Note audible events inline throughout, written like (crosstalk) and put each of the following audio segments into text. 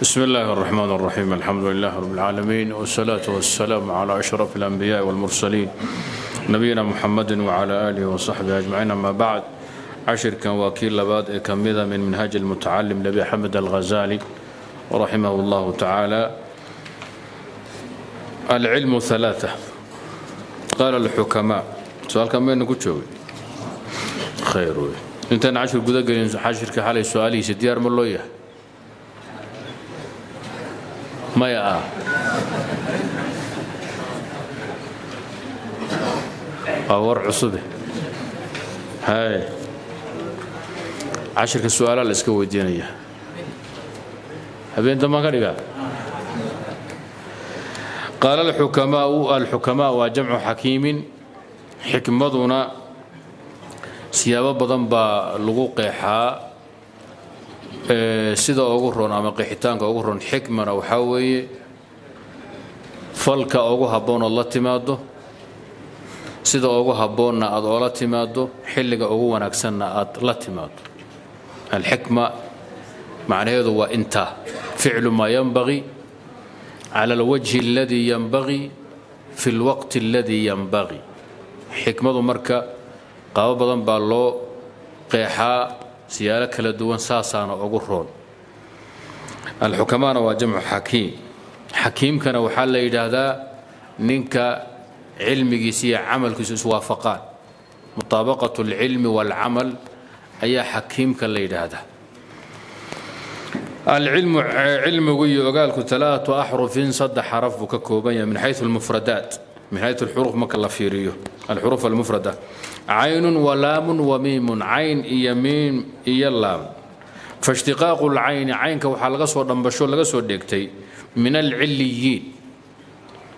بسم الله الرحمن الرحيم الحمد لله رب العالمين والصلاة والسلام على أشرف الأنبياء والمرسلين نبينا محمد وعلى آله وصحبه أجمعين أما بعد عشر كان وكيل لباد كمذا من منهاج المتعلم لبي حمد الغزالي رحمه الله تعالى العلم ثلاثة قال الحكماء سؤال كم بين كتشوي خير انت عشر قد عشر كحالي سؤالي سديار ملويه maya. Ah waa war cusube hay. Cashirka su'aalaa la iska weydiinaya. Habeen dambaan ka dhigaa qaala alxukamaau alxukamaa waa jamcu xakiimin xikmaduna siyaabo badan baa lagu qeexaa sida ugu ron ama qeexitaanka ugu ron xikmana waxaa weeye falka ugu habboon ood la timaaddo sida ugu habboonna aad oola timaaddo xilliga ugu wanaagsanna aad la timaaddo. Alxikma macnaheedu waa intaa ficlu maa yanbagii cala alwajhi aladii yanbagii fi lwaqti aladii yanbagii xikmadu marka qaabo badan baa loo qeexaa siyaalo kala duwan saasaana ugu roon. Alxukamaana waa jamcu xakiim. Xakiimkana waxaa la yidhaahdaa ninka cilmigiisa iyo camalkiisu iswaafaqaan. Mutaabaqat alcilmi waalcamal ayaa xakiimka la yidhaahdaa. Alcilmu cilmigu iyo ogaalku talaatu axrufin saddex xaraf buu ka kooban yahay min xayu almufradaat. Min xayu alxuruf marka la fiiriyo. Alxuruf almufrada caynun walaamun wamiimun cayn iyo miim iyo laam faishtiqaaqu lcayni caynka waxaa laga soo dhambasho laga soo dheegtay min alciliyiin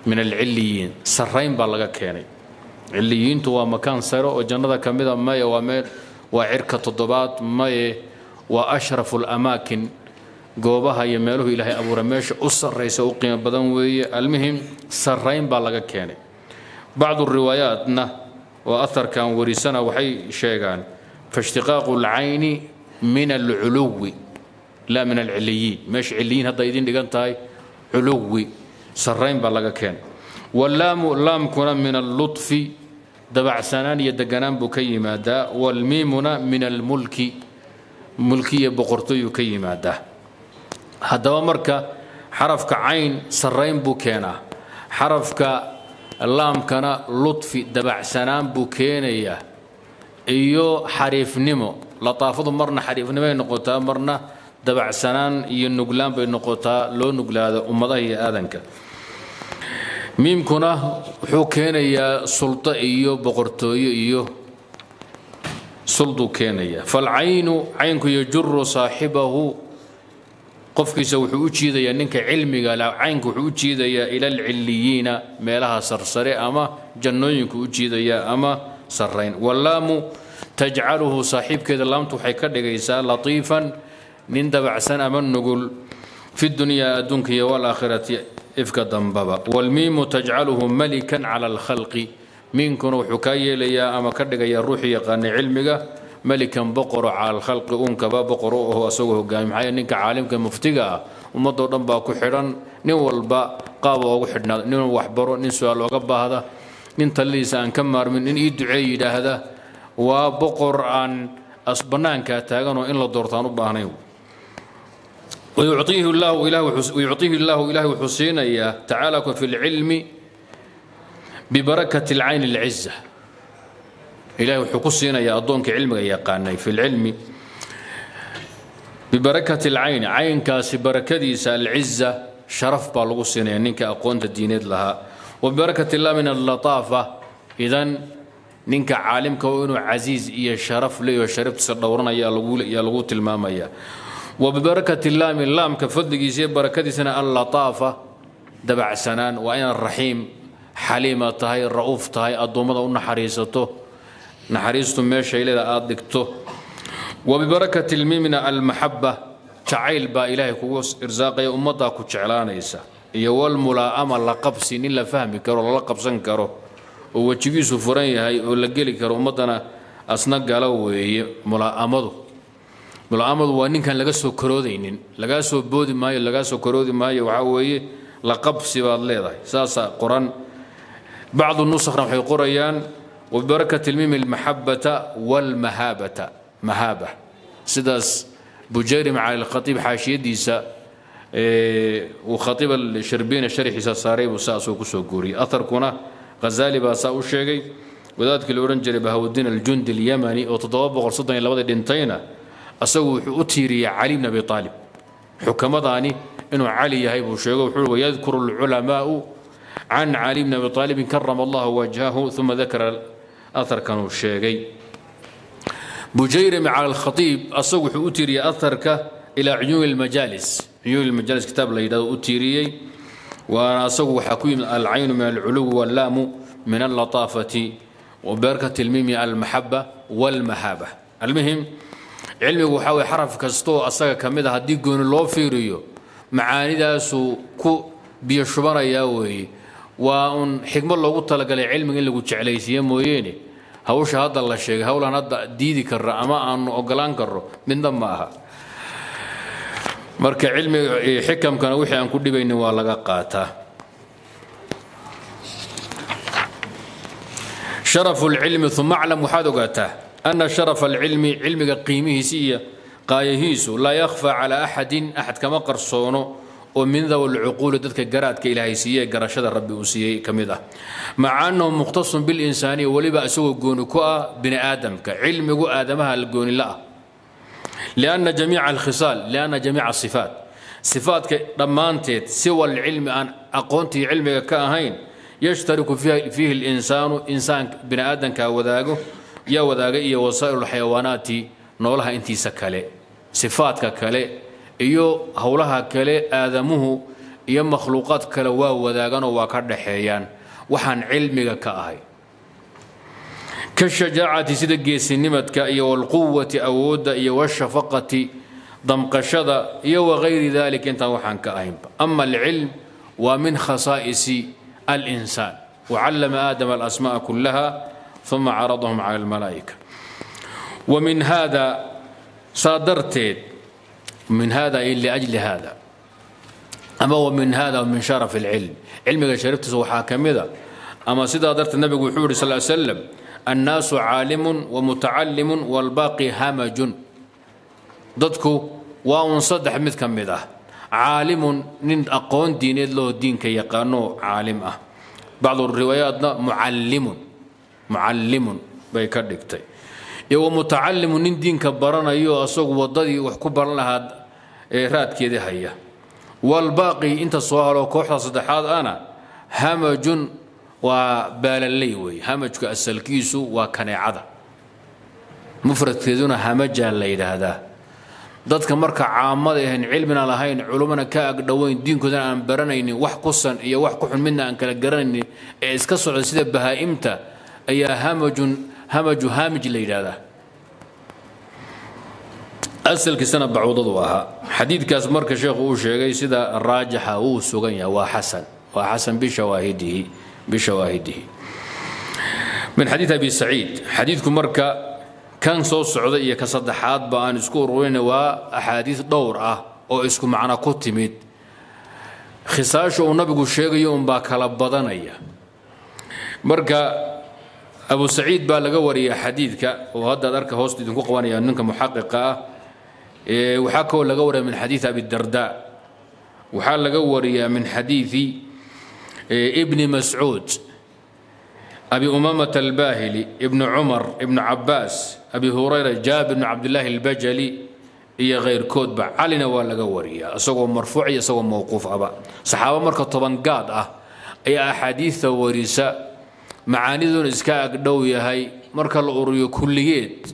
min alciliyiin sarrayn baa laga keenay ciliyiintu waa makaan sare oo jannada ka mida maye waa meel waa cirka toddobaad maye waa ashrafu lamaakin goobaha iyo meeluhu ilaahay abuura meesha u sarraysa u qiimo badan weeye almuhim sarrayn baa laga keenay bacdu riwaayaatna oo aharkan warisana waxay sheegaan faishtiqaaqu lcayni min alculuwi laa min alciliyiin meesha ciliyiin hadda idin dhigan tahay culuwi sarrayn baa laga keenay wallaamu laamkuna min allutfi dabacsanaan iyo deganaan buu ka yimaadaa. Waalmiimuna min almulki mulki iyo boqortooyuu ka yimaadaa. Haddaba marka xarafka cayn sarrayn buu keenaa. Xarafka laamkana ludfi dabacsanaan buu keenayaa iyo xariifnimo. Lataafadu marna xariifnimoay noqotaa marna dabacsanaan iyo nuglaan bay noqotaa loo nuglaada ummadaha iyo aadanka. Miimkuna wuxuu keenayaa suldo iyo boqortooyo iyo sulduu keenayaa. Falcaynu caynku yajuru saaxibahu qofkiisa wuxuu u jiidayaa ninka cilmiga caynka wuxuu u jiidayaa ila alciliyiina meelaha sarsare ama jannooyinku u jiidayaa ama sarrayn. Wallaamu tajcaluhu saaxiibkeeda laamtu waxay ka dhigaysaa latiifan nin dabacsan ama nugul fi dunyaa adduunka iyo walaakhirati ifka dambaba. Waalmiimu tajcaluhu malikan cala alkhalqi miinkuna wuxuu kaa yeelayaa ama ka dhigayaa ruuxii yaqaanay cilmiga melikan boqoro cala alkhalqi uunkaba boqoro oho asagoo hogaami. Maxaa ninka caalimka muftiga ah ummadoo dhan baa ku xidhan nin walba qaaba oogu xidhnaada nin waxbaro nin su'aal ooga baahda nin taladiisa aan ka maarmin nin ii ducee yidhaahda waa boqor aan bannaankaa taaganoo in la doortaan u baahnayn. Wayuciihi llaahu ilaahi wuxuu siinayaa tacaala fi lcilmi bibarakati alcayni alciza ilahay wuxuu ku siinayaa addoonkii cilmiga yaqaanay fi lcilmi bibarakati alcayni. Caynkaasi barakadiisa alciza sharaf baa lagu siinaya ninka aqoonta diineed lahaa. Wa bibarakati illah min allataafa idan ninka caalimka inuu casiiz iyo sharaf leeyaho sharaftiisa dhowranaya yaa lagu tilmaamaya. Wa bibarakati laami laamka fadligiisa iyo barakadiisana allataafa dabacsanaan. Waa inaad raxiim xaliima tahay ra'uuf tahay addoommada u naxariisato naxariistu meeshay leeda aad dhigto. Wa bibarakati almaxaba jacayl baa ilaahay kugu irsaaqaya ummaddaa ku jeclaanaysa. Iyo walmulaa'ama la qabsi nin la fahmi karo lala qabsan karo oo wejigiisu furan yahay oo la geli karo ummaddana asna gala weeye mulaa'amadu. Mula'amadu waa ninkan laga soo koroodaynin lagaa soo boodi maayo lagaa soo koroodi maayo waxaa weeye la qabsi baad leedahay. Saasaa qoran bacdu nusakhna waxay qorayaan wabibarakati lmimi almaxabata walmahaabata mahaaba sidaas bujayri maca alkhatiib xaashiyadiisa uu khatiib alsharbina sharxiisa saaray buu saasuu ku soo guuriyey aharkuna ghazaali baa saa u sheegay wadaadkii la odhan jiray bahawudiin aljundi alyamani oo toddobaqosoddoniyolabadii dhintayna asagu wuxuu u tiiriyey cali bn abi aalib xukamadaani inuu cali yahay buu sheego wuxuu wayadkuru alculamaau can cali bni abi aalibin karama allahu wajhahu uma dakara aharkanuu sheegay. Bujayri maca alkhatiib asagu wuxuu u tiiriyey aharka ilaa cuyuuni lmajaalis cuyuuni lmajaalis kitaab la yidhahdo u tiiriyey. Waana asagu waxaa ku yimid alcaynu min alculuwi wallaamu min allataafati wabarkat ilmimi almaxaba walmahaaba almuhim cilmigu waxaa weye xaraf kastoo asaga ka mid a haddii gooni loo fiiriyo macaanidaasuu ku biyo shubanayaa weeye. Waa uun xikmad loogu talagalay cilmiga in lagu jeclaysiiye mooyeene hawsha hadda la sheegay howlaan hadda diidi karra ama aanu ogolaan karro midna ma aha. Marka cilmiga xikamkana wixii aan ku dhibaynin waa laga qaataa sharafu lcilmi uma aclam waxaad ogaataa ana sharafa alcilmi cilmiga qiimihiisi iyo qaayahiisu laa yakhfa calaa axadin axad kama qarsoono oo min dawi lcuquuli dadka garaadka ilaahay siiye garashada rabbi uu siiyey ka mid ah. Maca annahu mukhtasun bilinsaaniya weliba isagoo gooni ku ah bini aadamka cilmigu aadamaha la gooni la ah. Lianna jamiica alkhisaal lianna jamiica sifaat. Sifaatka dhammaanteed siwa alcilmi aan aqoontii cilmiga ka ahayn yashtariku fiihi linsaanu insaanka bini aadamka wadaago yaa wadaaga iyo wasaa'iru lxayawaanaati noolaha intiisa kale sifaadka kale iyo howlaha kale aadamuhu iyo makhluuqaad kale waa wadaaganoo waa ka dhaxeeyaan. Waxaan cilmiga ka ahay. Kashajaacati sida geesinimadka iyo walquwati awoodda iyo washafaqati damqashada iyo wagayri dalika intaan waxaan ka ahaynba ama alcilm waa min khasaa'isi alinsaan. Wacallama aadama alasma'a kullaha uma caradahum cala almalaa'ika. Wa min hada saa darteed min hada ay liajli hada ama wa min hada min sharaf alcilm cilmiga sharaftiisa waxaa ka mida ama sidaa darteed nabigu wuxuu yihi sal slam annaasu caalimun wamutacallimun walbaaqi hamajun dadku waa un saddex mid ka mid ah caalimun nin aqoon diineed loo diinka yaqaano caalim ah bacdu riwaayaatna mucallimun mucallimun bay ka dhigtay iyo wamutacallimun nin diinka baranayo asagu waddadii wax ku baran lahaa ee raadkeedii haya. Walbaaqi inta soo halo kooxda saddexaad ana hamajun waa baalaley wey hamajka asalkiisu waa kaneecada. Mufradkeeduna hamajaa la yidhaahdaa. Dadka marka caamada ahayn cilmina lahayn culumana ka agdhoweyn diinkoodana aan baranaynin wax kusan iyo wax ku xun midna aan kala garanaynin ee iska socda sida bahaa'imta ayaa hamajun hamaju haamij la yidhaahdaa asalkiisana bacuudadu ahaa. Xadiidkaas marka sheekhu uu sheegay sida raajixa wuu sugan yahay waa xasan. Waa xasan bishawaahidihi bishawaahidihi min xadiid abi saciid xadiidku marka kan soo socda iyo ka saddexaadba aan isku ururina waa axaadiis dhowr ah oo isku macno ku timid. Khisaasha uu nabigu sheegayo unbaa kala badanaya. Marka abu saciid baa laga wariya xadiidka oo haddaad arka hoosta idinku qabanaya ninka muxaqiqa ah waxaa kaloo laga wariya min xadiid abi darda. Waxaa laga wariyaa min xadiidi ibni mascuud abi umamة albahili ibni cumar ibni cabaas abi hurayra jaabir bn cabdillaahi albajali iyo kayrkoodba calina waa laga wariyaa isagoo marfuuc iyo isagoo mowquuf aba. Saxaabo marka toban gaad ah ayaa axaadiidta warisa macaaniduna iska agdhow yahay marka la ururiyo kulligeed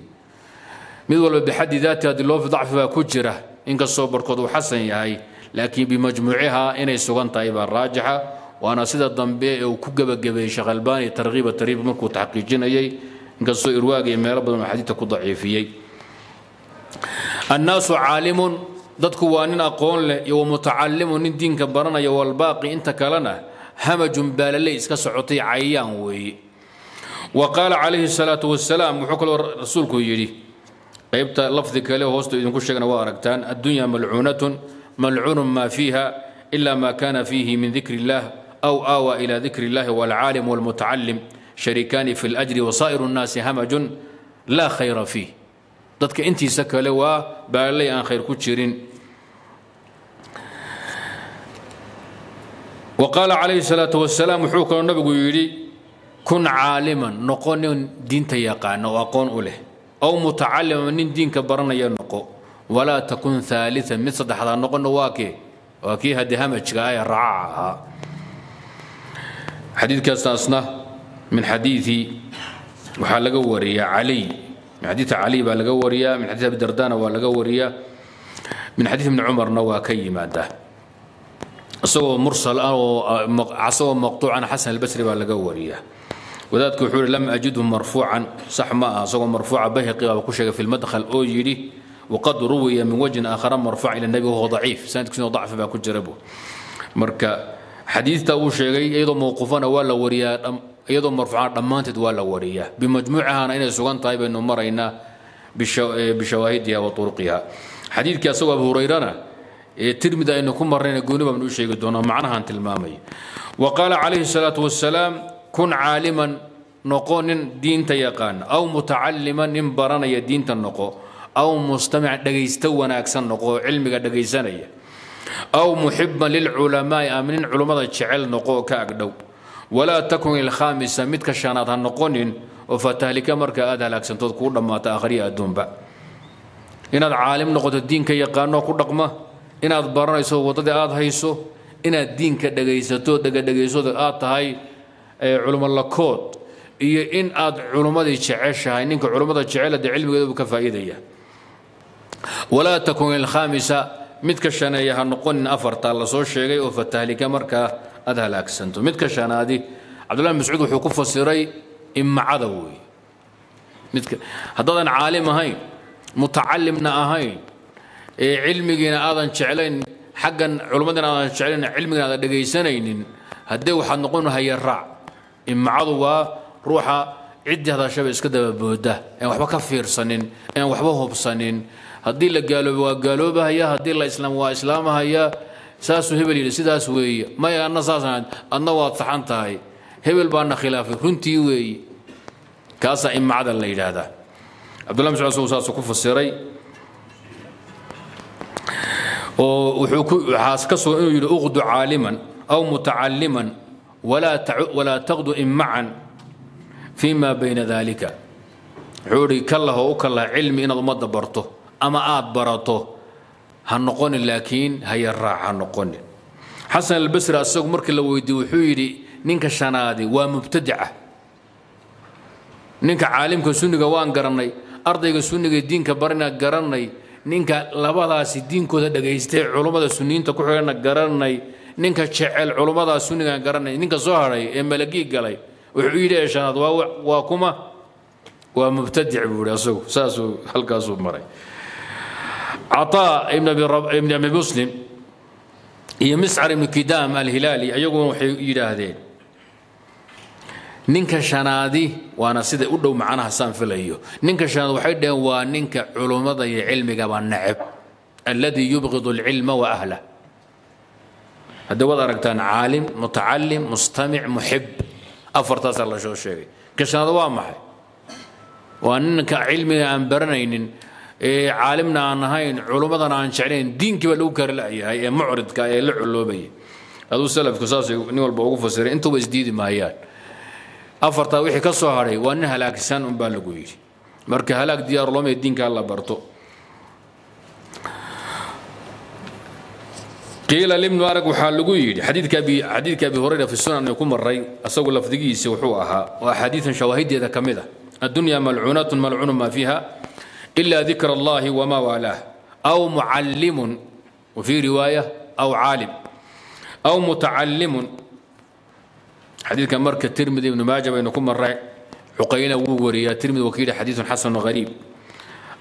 mid walba bixaddi daati haddii loo fi dacfi baa ku jira inkastoo barkood uu xasan yahay. Laakiin bimajmuuciha inay sugan tahay baa raajixa waana sida dambe ee uu ku gebagabeeyey sheekh albaani tarkiiba tariib markuu taxqiijinayay inkastoo irwaaga iyo meelo badan oo ku daciifiyey. Annaasu caalimun dadku waa nin aqoon leh iyo wamutacallimun nin diinka baranaya walbaaqi inta kalena hamajun baalaley iska socotay cayaan weeye wa qaala calayhi salaatu wasalaam wuxuu kaloo rasuulku yidhi qaybta lafdi kale hoosta idinku sheegana waa aragtaan addunya malcuunatun malcuunun maa fiiha ila ma kana fiihi min dikri illah aw aawa ila dikri illahi walcaalim walmutacalim sharikaani fi lajri wasaa'iru nnaasi hamajun laa khayra fiih dadka intiisa kale waa baalay aan khayr ku jirin وقال عليه الصلاة والسلام وحوك النبي يري كن aw mutacalima nin diinka baranaya noqo. Walaa takun aalian mid saddexdaa noqonna waa kee? Waa kii hade hamajka ah ee raaca ahaa xadiikaasasna min xadiii waxaa laga wariya ali min xadiii baa laga wariya min xadii abidardana waa laga wariya min xadii ibni cumarna waa ka yimaada isagoo mursal ah oo ah, asagoo maqtuucan xasan albasri baa laga wariya wadaadku wuxuu yihi lam ajidhu marfuucan. Sax ma ah isagoo marfuuca bayhaqi baa ku sheegay fi lmadkhal oo yidhi waqad ruwiya min wajhin aakhara marfuuc ila nabi wahuwa daciif. Sanadkiisuna dacfi baa ku jira bu marka xadiidta uu sheegay iyadoo mawquufana waa la wariyaa iyadoo marfuucana dhammaanteed waa la wariyaa. Bimajmuucahana inay sugan tahay baynu maraynaa bishawaahidiha wa turuqiha. Xadiidkii asagoo abu hurayrana tirmid aynu ku marnayna gooni baan u sheegi doonaa macnahan tilmaamay. Wa qaala calayhi salaatu wasalaam kun caaliman noqo nin diinta yaqaan aw mutacaliman nin baranaya diinta noqo aw mustamic dhegaysta wanaagsan noqo cilmiga dhegaysanaya aw muxiban lilculamaai ama nin culummada jecel noqo oo ka agdhow. Walaa takun ilkhaamisa midka shanaad ha noqonin oo fatahlika marka aad halaagsantood kuu dhammaata akhriya adduunba. Inaad caalim noqoto diinka yaqaano ku dhaqma inaad baranayso waddadii aad hayso inaad diinka dhegaysato dhegadhegaysooda aad tahay culummo lakood iyo in aad culummadii jeceshahay ninka culummada jecela dee cilmigeeda buu ka faa'iidaya walaa takun ilkhaamisa midka shaneeya ha noqonin afartaa la soo sheegay oo fatahlika markaa aad halaagsanto. Midka shanaadi cabdullahi mascuud wuxuu ku fasiray imacada weeye. Midka haddaadan caalim ahayn mutacalimna ahayn ee cilmigiina aadan jeclayn xaggan culummadina aadan jeclayn cilmigiina aadan dhegaysanaynin haddee waxaad noqon haya raac imacadu waa ruuxa ciddii hadashaba iska dababooda aan waxba ka fiirsanin aan waxba hubsanin. Haddii la gaaloobo waa gaaloobahaya haddii la islaam waa islaamahaya. Saasuu hebel yidhi sidaas weeye. Maya anna saasaan adna waad saxan tahay. Hebel baana khilaafay runtii weeye. Kaasaa imacada la yidhaahdaa. Cabdullah mascuud isagu saasuu ku fasiray. Oo waxaa ka sugan inuu yidhi uqdu caaliman aw mutacalliman walaa taqdu immacan fima bayna dalika wuxuu idhi kallah oo u kallah cilmi inaad ummadda barto ama aad barato ha noqonin laakiin haya raac ha noqonin xasan albasri asagu markii la weydiiyey wuxuu yidhi ninka shanaadi waa mubtadica. Ninka caalimka sunniga waan garannay ardayga sunniga diinka barina garannay ninka labadaasi diinkooda dhagaystay culummada sunniyiinta ku xidhanna garanay ninka jecel culummada sunniga garanay ninka soo hadhay ee malagii galay wuxuu yidhi ee shanaad waa kuma waa mubtadic buu yidhi asagu saasuu halkaasuu maray. Cataa ibn abi muslim iyo miscar ibnu kidaam alhilaali ayaguna waxay yidhaahdeen ninka shanaadi waana sida u dhow macnaha saan filayo. Ninka shanaad waxay dhaheen waa ninka culummada iyo cilmigaba neceb alladii yubqidu alcilma wa haddii waad aragtaan caalim mutacalim mustamic muxib afartaasaa la sheegay. Ka shanaad waa maxay? Waa ninka cilmiga aan baranaynin ee caalimna aan ahayn culummadana aan jeclayn diinkiiba lagu kari la'yahay ee mucridka ee la culoobayay aduu salafku saasay nin walba ugu fasiray intuba isdiidi maayaan. Afartaa wixii ka soo hadhay waa nin halaagsan unbaa lagu yidhi. Marka halaag diyaar loomee diinkaa la barto iila ibnu arag waxaa lagu yidhi xadiidka abi hurayra fi sunan ku maray asagu lafdigiisi wuxuu ahaa oo axaadiian shawaahiddeeda ka mid a addunya malcuunatu malcuunu ma fiiha ila dikr allahi wma waalaah aw mucallimun wafii riwaaya aw caalim. Aw mutacallimun xadiidka marka tirmidi ibnu maaja baynu ku maray cuqayna wuu wariyaa tirmidi wuu ka yidhi xadiiun xasanu hariib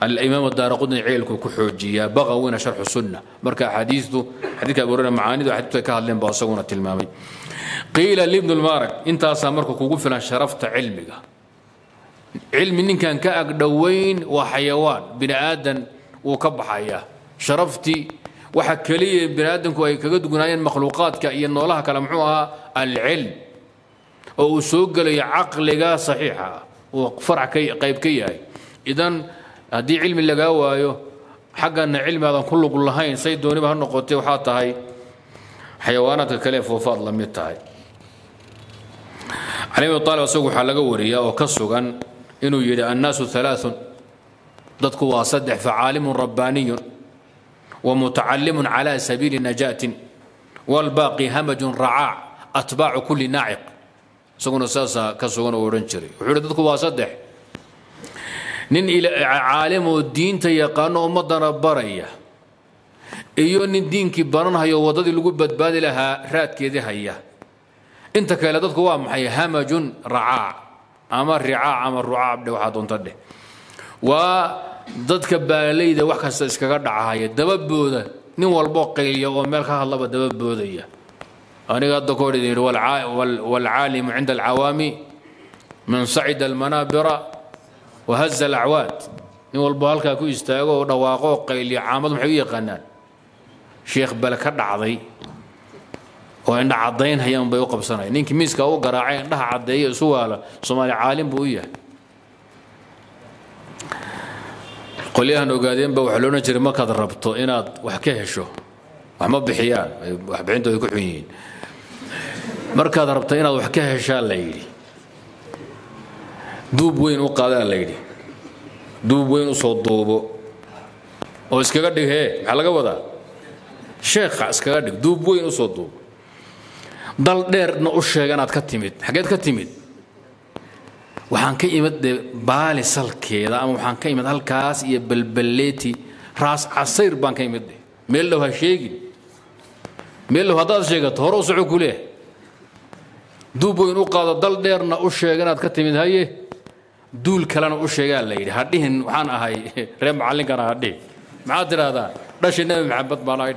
alimaam daara qudni ceelku ku xoojiyaa baqawina sharxu sunna. Marka axaadiitu xadika abuurera macaanidu axaadiitu ay ka hadleen baa isaguna tilmaamay. Qiila libnu lmarag intaasaa marka kugu filan sharafta cilmiga. Cilmi ninkan ka agdhowayn waa xayawaan. Bini aadan wuu ka baxayaa. Sharaftii waxa keliya bini aadamku ay kaga dugnaayeen makhluuqaadka iyo noolaha kale muxuu ahaa alcilm. Oo uu soo gelayo caqliga saxiixa ah uu farac qayb ka yahay. Idan haddii cilmi lagaa waayo xaggana cilmi aadan ku lug lahayn say dooniba ha noqotay waxaa tahay xayawaanaadka kale foofaad la mid tahay. Cali abi aalib isagu waxaa laga wariyaa oo ka sugan inuu yidhi annaasu alaaun dadku waa saddex facaalimun rabbaaniyun wa mutacallimun cala sabiili najaatin walbaaqi hamajun racaac atbaacu kulli naaciq. Isaguna saasaa ka sugan oo odhan jiray. Wuxuu yidhi dadku waa saddex nin caalim oo diinta yaqaano ummadana baraya iyo nin diinkii baranhayo waddadii lagu badbaadi lahaa raadkeedii haya. Inta kale dadku waa maxay? Hamajun racaac ama ricaac ama rucaab dhe waxaa doonta dheh waa dadka baalayda wax kasta iskaga dhacahaya dababooda nin walbo qayliya oo meel ka hadlaba dababoodaya aniga hadda kahor idin yidhi waalcaalimu cinda alcawaami man sacida almanaabira wahaza alacwaad. Nin walbo halkaa ku istaago oo dhawaaqo oo qayliya caamadu maxay u yaqaanaan sheekh bale ka dhacday. Oo indha caddaynhayaan bay u qabsanaya ninkii miiska u garaacay indhaha caddeeya isu waala soomaali caalim buu u yahay. Qolyahan ogaadeenba waxaa loodhan jiray markaad rabto inaad wax ka hesho. Wax ma bixiyaan waxbixintooda ku xun yihiin. Markaad rabto inaad wax ka heshaa la yidhi duub weyn u qaadaa la yidhi. Duub weyn u soo duubo. Oo iskaga dhig hee maxaa laga wadaa? Sheekha iskaga dhig duub weyn u soo duubo. Dal dheerna u sheega inaad ka timid xaggeed ka timid. Waxaan ka imid de baali salkeeda ama waxaan ka imid halkaas iyo balballeeti raas casayr baan ka imid de meel dhow ha sheegin. Meel dhow haddaad sheegato hore u soco kuleeh duub weyn u qaado dal dheerna u sheega inaad ka timid haye duul kalena u sheegaa la yidhi ha dhihin waxaan ahay (laughs) reer macallinkana ha dhihin maxaad tidhaahdaa dhashii nebi maxamed baan ahay.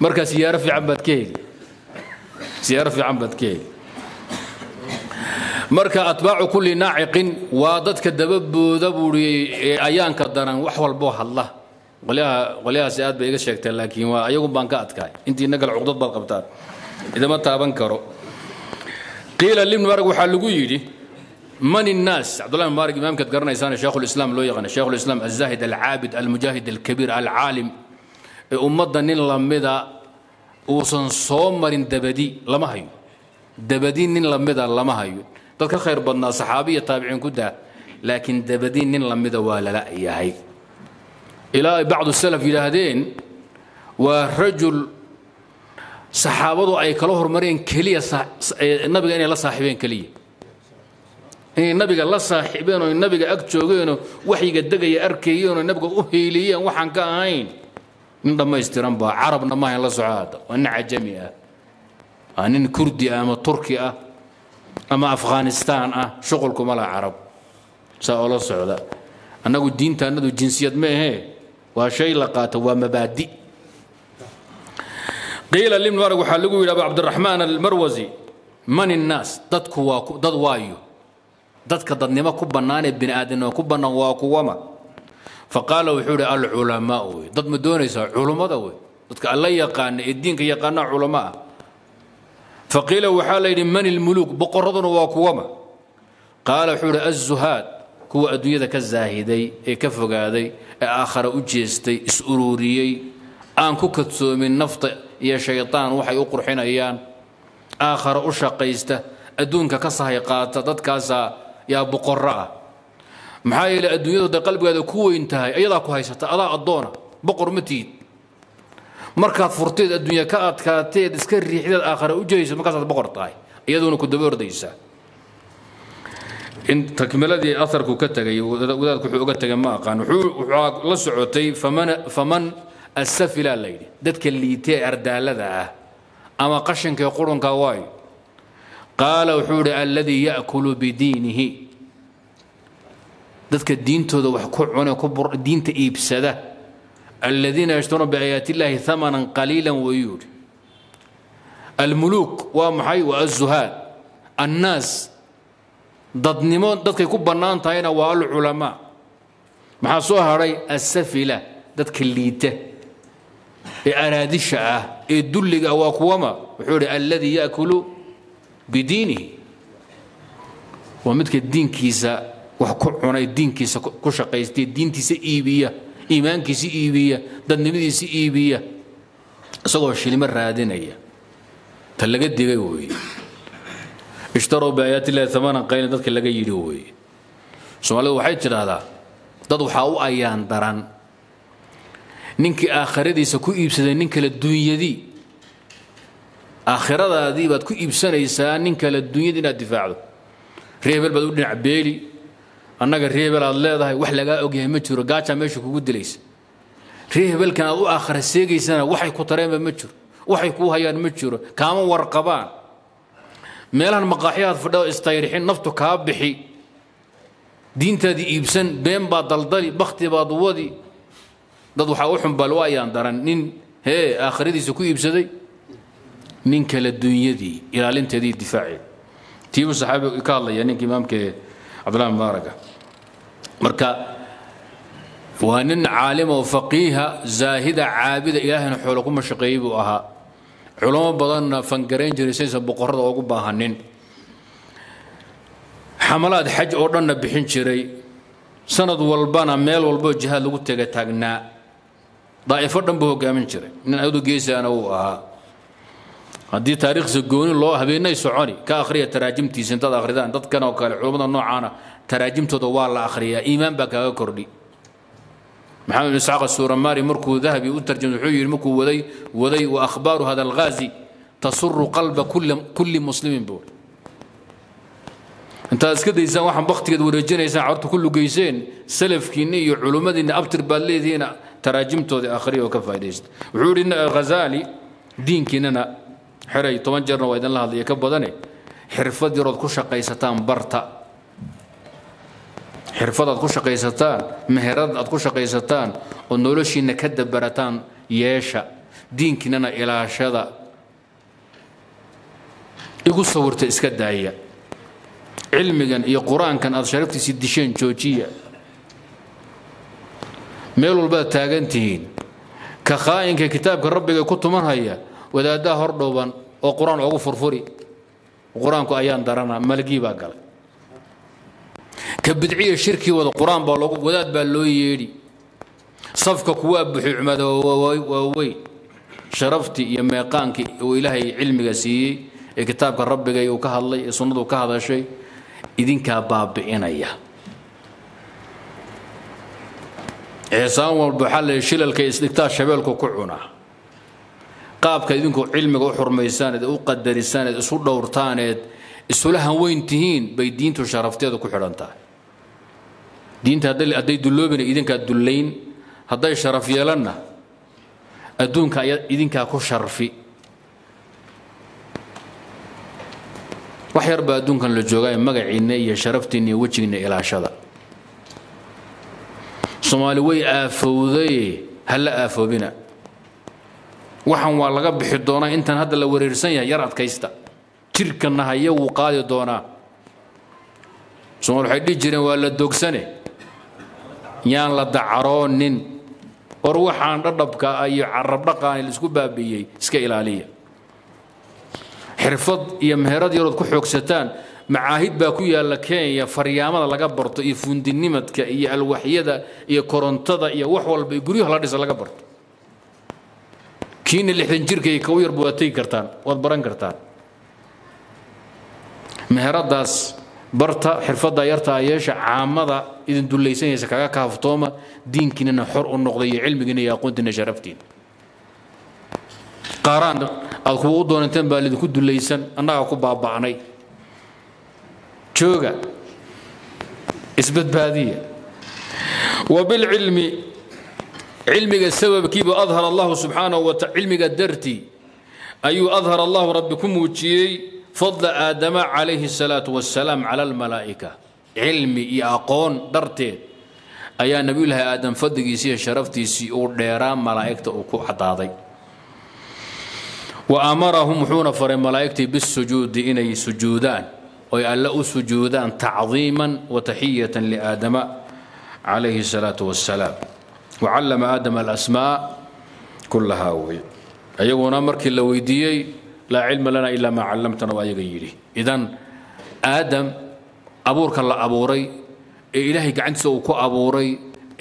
Markaa siyaaro fiican baad ka heli. Siyaaro fiican baad ka heli. Marka atbaacu kulli naaciqin waa dadka dababooda buuri ayaanka daran wax walboo hadla. Qolyaha qolyahaasi aad bay iga sheegteen laakiin waa ayagun baan ka adkaay. Intii nagal cuqdad baad qabtaan. Idama taaban karo. Qiila libni marag waxaa lagu yidhi man الناس عبد الله بن مبارك امامك تقرنيسان شيخ الاسلام لو يقنا شيخ الاسلام الزاهد العابد المجاهد الكبير العالم ummadda nin lamida uusan soo marin dabadi lama hayo dabadi nin lamida lama hayo dad ka khayr badnaa saxaabi iyo taabiciin ku daa laakiin dabadi nin lamida waa lala yahay ilaa ay bacdu salaf yidhaahdeen waa rajul saxaabadu ay kala hormareen keliya nabiga inay la saaxiibeen keliya inay nabiga la saaxiibeen oo nabiga ag joogeenoo waxyiga degaya arkayeen oo nabiga u hiiliyeen waxaan ka ahayn nin dhammaystiran baa carabna maahayn la socoada waa nin cajami ah. Waa nin kurdi ah ama turki ah ama afghanistaan ah. Shuqulkuma laha carab. Saa oo la socda. Annagu diintaannadu jinsiyad ma ahee waa shay la qaata waa mabaadi. Qiila libn marag waxaa lagu yidhi abu cabdiraxmaan almarwasi man innaas dadku waa dad waayo dadka dadnimo ku bannaanee bini aadamnimo ku bannaan waa kuwama. Faqaala wuxuu idhi alculamaa wey dad ma doonaysaa culummada wey dadka alla yaqaana ee diinka yaqaana culamo ah. Faqiila waxaa la yidhi man ilmuluuk boqoraduna waa kuwama. Qaala wuxuu idhi azuhaad kuwa adduunyada ka zaahiday ee ka fogaaday ee aakhara u jeestay is ururiyey aan ku kadsoomin nafta iyo shaytaan waxay u qurxinayaan aakhara u shaqaysta adduunka ka sahay qaata dadkaasaa yaa boqorro ah. Maxaa yeelay adduunyadu da qalbigaada ku weyn tahay ayadaa ku haysata adaa addoona boqor ma tiid markaad furteed adduunya ka adkaateed iska riixdeed aakhara u jehayso markaasaad boqor tahay iyaduuna ku daba ordaysaa in takmiladii aharku ka tegay wadaadku wuxuu uga tegay ma aqaan. Wuxuu la socotay faman faman asafila la yidhi. Dadka liitee ardaalada ah ama qashinka qurunka waayo qaala wuxuu idhi alladii ya'kulu bidiinihi. Dadka diintooda wax ku cune diinta iibsada. Aladiina yashtaruuna biaayaati illaahi amanan qaliila wayuu yidhi. Almuluuk waa maxay? Waa azuhaad annaas dadnimo dadkay ku bannaan tahayna waa alculamaa. Maxaa soo hadhay asafila dadka liita. Ee araadisha ah ee dulliga waa kuwama. Wuxuu idhi alladii yaakulu bidiinihi waa midka diinkiisa wax ku cunay diinkiisa ku shaqaystay diintiisa iibiya iimaankiisa iibiya dadnimadiisa iibiya isagoo shilimo raadinaya. Ta laga digay weeye ishtarow biaayaati illahi amanan qaylan dadka laga yidhi weeye soomaalidu waxay tidhaahdaa dad waxaa u ayaan daran. Ninkii aakhiradiisa ku iibsaday nin kale dunyadii aakhiradaadii baad ku iibsanaysaa nin kale dunyadii inaad difaacdo. Ree hebel baad u dhinac beeli. Annaga ree hebel aad leedahay wax lagaa ogyahay ma jiro gaajaa meesha kugu dilaysa. Ree hebelkan aad u aakhira seegaysana waxay ku tareenba ma jiro waxay kuu hayaan ma jiro kaama warqabaan. Meelahan maqaaxyahaad fadhido istayrixin naftu kaa bixi. Diintaadii iibsan been baad daldali bakti baad wadi. Dad waxaa u xunbal u ayaan daran nin hee aakhiradiisa ku iibsaday nin kale dunyadii ilaalinteedii difaaceed tiibuu saxaabi ka hadlaya ninka imaamkee cabdullahi mubaaraga marka waa nin caalima oo faqiiha zaahida caabida ilaahayna xoolo ku mashaqeeyey buu ahaa. Culamo badanna fangarayn jiray saysan boqorrada ugu baahanin xamalaad xaj oo dhanna bixin jiray. Sanad walbana meel walboo jihaad lagu tega taagnaa daa'ifo dhan buu hogaamin jiray. Nin adu geesaana uu ahaa haddii taariikhdiisa gooni loo habeenay soconi ka akhriya taraajimtiisa intaad akhridaan dadkan oo kale culummada noocaana taraajimtooda waa la akhriyaa iimaan baa kaaga kordhi. Maxamed bin isxaaq suuramaari markuu dahabi u tarjamay wuxuu yidhi markuu waday waday wa akhbaaru hada alghaazi tasuru qalba kulli muslimin buu intaad iska daysaan waxaan baktigeed wareejinaysaan carurta ku lugayseen salafkiinna iyo culummadiinna abtir baad leedihiin taraajimtoodii akhriya oo ka faa'idaysta wuxuu yidhi ghazaali diinkiinnana xeray toban jeerna waa idinla hadlaya ka badane xirfad yarood ku shaqaysataan barta. Xirfad aad ku shaqaysataan meherad aad ku shaqaysataan oo noloshiinna ka dabarataan yeesha diinkiinnana ilaashada. Igu sawirta iska daaya. Cilmigan iyo qur'aankan aad sharaftiisii disheen joojiya. Meel walbaad taagan tihiin. Ka khaa'inka kitaabka rabbiga ku tumanhaya wadaaddaa hor dhowban oo qur'aan ugu furfuri qur'aanku ayaan darana malgii baa galay. Ka bidciya shirkii wada qur'aan baa loogu wadaad baa loo yeedhi. Safka kuwaa buxi cumada waaweyn sharaftii iyo meeqaankii uu ilaahay cilmiga siiyey ee kitaabka rabbiga uu ka hadlay ee sunnadu ka hadashay idinkaa baabi'inaya. Eesaan walba shilalka isdhigtaa shabeelku ku cunaa qaabka idinku cilmiga u xurmaysaan eed u qadarisaan eed isu dhowrtaan eed isula hanweyn tihiin bay diintu sharafteedu ku xidhan tahay diinta hadday dulloobina idinkaa dullayn hadday sharaf yeelanna adduunka idinkaa ku sharfi. Wax yar adduunkan la joogaa magaciinna iyo sharaftiinna iyo wejigiinna ilaashada. Soomaali way aafowdaye ha la aafoobina waxan waa laga bixi doonaa intaan hadda la wareersan yahay yar adkaysta. Jirkanna haya wuu qaadi doonaa. Somaal waxay dhihi jireen waa la dogsane yaan la dacaroonin or waxaan dhadhabka iyo carabdhaqaani la isku baabi'iyey iska ilaaliya. Xirfad iyo meherad yarood ku xoogsataan macaahid baa ku yaalla kenya faryaamada laga barto iyo fundinimadka iyo alwaxyada iyo korontada iyo wax walba iyo guryaha la dhisa laga barto kiina lixdan jirka iyo kow yarba waad tegi kartaan waad baran kartaan. Meheradaas barta xirfadda yartaa yeesha caamada idin dullaysanaysa kaga kaaftooma diinkiinana xor u noqday iyo cilmigiina iyo aqoontiina sharaftiina. Qaaraan aad kuwa u doonateen baa lidinku dullaysan annagaa ku baaba'nay. Jooga isbadbaadiya. Wabilcilmi cilmiga sababkiibu adhar allahu subxaanahu wa taala cilmiga dartii ayuu adhar allahu rabbi ku muujiyey fadla aadama calayhi الsalaatu wassalaam cala almalaa'ika cilmi iyo aqoon darteed ayaa nebiyullaahi aadam fadligiisii iyo sharaftiisii uu dheeraa malaa'igta uu ku caddaaday wa amarahum wuxuuna faray malaa'igtii bisujuudi inay sujuudaan oy alle u sujuudaan tacdiiman wa taxiyatan liaadama calayhi الsalaaةu wassalaam wacallama aadama alasmaa kullahaa wey ayaguna markii la weydiiyey laa cilma lana ilaa maa callamtana waa ayaga yidhi. Idan aadam abuurka la abuuray ee ilaahay gacantiisa uu ku abuuray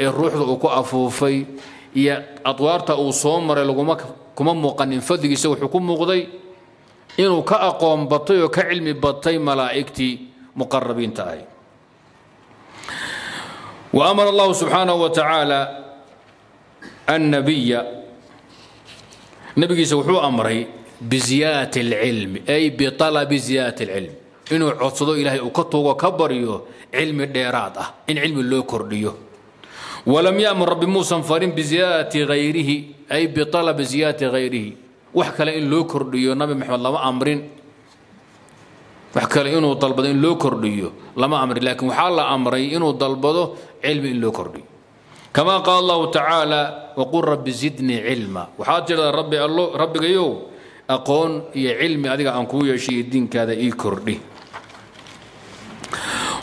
ee ruuxda uu ku afuufay iyo adwaarta uu soo maray laguma kuma muuqanin fadligiisa wuxuu ku muuqday inuu ka aqoon batay oo ka cilmi batay malaa'igtii muqarabiinta ahay wa amara allahu subxaanahu wa tacaala annabiya nabigiisa wuxuu amray biziyaadati alcilmi ay bialabi ziyaadati alcilm inuu codsado ilaahay uu ka tuugo ka baryo cilmi dheeraad ah in cilmi loo kordhiyo walam yamur rabbi muusan farin biziyaadati hayrihi ay bialabi ziyaadati hayrihi wax kale in loo kordhiyo nabi maxamed lama amrin wax kale inuu dalbado in loo kordhiyo lama amrin laakiin waxaa la amray inuu dalbado cilmi in loo kordhiyo kama qaala allahu tacaala waqul rabbi zidnii cilma waxaad tidhahdaa rabbi allo rabbigayow aqoon iyo cilmi adiga aan kuu yeeshay diinkaada ii kordhi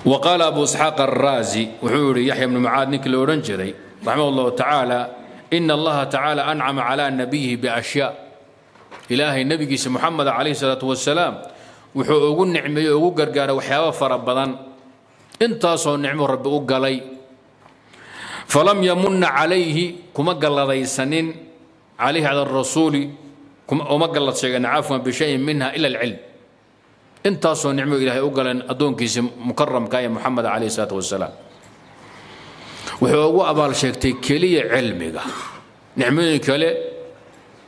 wa qaala abu isxaaq araazi wuxuu yihi yaxya bnu mucaad ninkii la odhan jiray raximah allahu tacaala ina allaha tacaala ancama calaa nabiyihi biashyaa ilaahay nebigiisa moxamed calayhi salaatu wasalaam wuxuu ugu nicmeeyey ugu gargaaray waxyaaba fara badan intaasoo nicmo rabbi u galay falam yamunna calayhi kuma galladaysanin calayhi cala arasuuli uma gallad sheegan cafwan bishayin minha ila alcilm. Intaasoo nicmo ilaahay u galeen addoonkiisa mukaramka ee moxamed calayhi salaatu wasalaam wuxuu ugu abaal sheegtay keliya cilmiga. Nicmooyin kale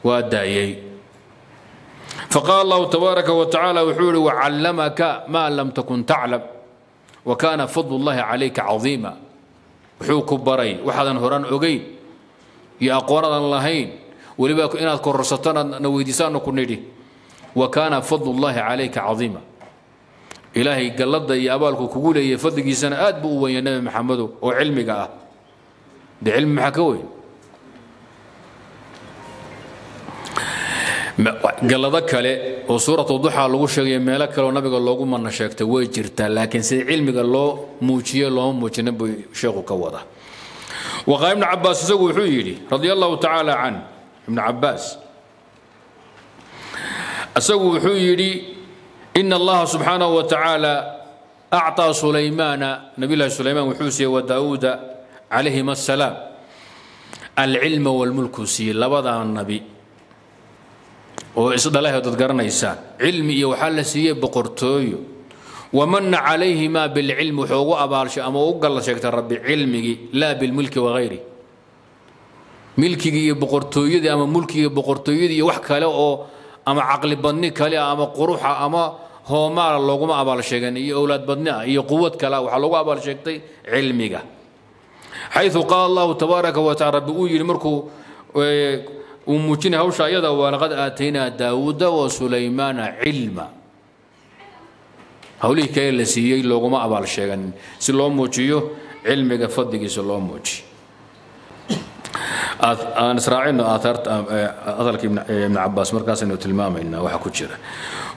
waa daayey faqaala allahu tabaaraka wa tacaala wuxuu yihi wacallamaka maa lam takun taclam wa kaana fadlu llahi calayka cadiima wuxuu ku baray waxaadan horaan ogayn iyo aqoonaadan lahayn. Weliba inaad kororsatona na weydiisaanu ku nidhi wa kaana fadlu llahi calayka cadiima. Ilaahay galladda iyo abaalku kugu leeyahay fadligiisana aad buu u wenya nebi maxamedow oo cilmiga ah. Dee cilmi maxaa ka weyn gallado kale oo suuratu duxaa lagu sheegaya meelo kaleoo nabiga loogu mana sheegtay way jirtaa laakiin sida cilmiga loo muujiye looma muujinin buu sheekhu ka wada waqaa ibnu cabaas isagu wuxuu yidhi radia allahu tacaala can ibnu cabaas isagu wuxuu yidhi ina allaha subxaanahu wa tacaala acطaa sulaymaana nabiyllahi sulaymaan wuxuu siiyey wa daawuuda calayhima asalaam alcilma walmulku siiyey labadaa nabi oo isdhalahay dad garanaysaan cilmi iyo waxaa la siiyey boqortooyo. Wamana calayhima bilcilmi wuxuu ugu abaalshay ama u galla sheegtay rabbi cilmigii laa bilmulki wagayri milkigii iyo boqortooyadii ama mulkigii boqortooyadii iyo wax kale oo ama caqli badni kale ama quruxa ama hoomaala looguma abaal sheegan iyo owlaad badni ah iyo quwad kale waxaa loogu abaal sheegtay cilmiga. Xayu qaala allahu tabaaraka wa tacala rabbi uu yidhi markuu uu muujinay hawsha ayada walaqad aataynaa daawuuda wa sulaymaana cilma. Hawlihii kale la siiyey looguma abaal sheeganin. Si loo muujiyo cilmiga fadligiisa loo muujiyo. Aan israacino aaaarta hadalka ibn cabaas markaasaynu tilmaamaynaa waxa ku jira.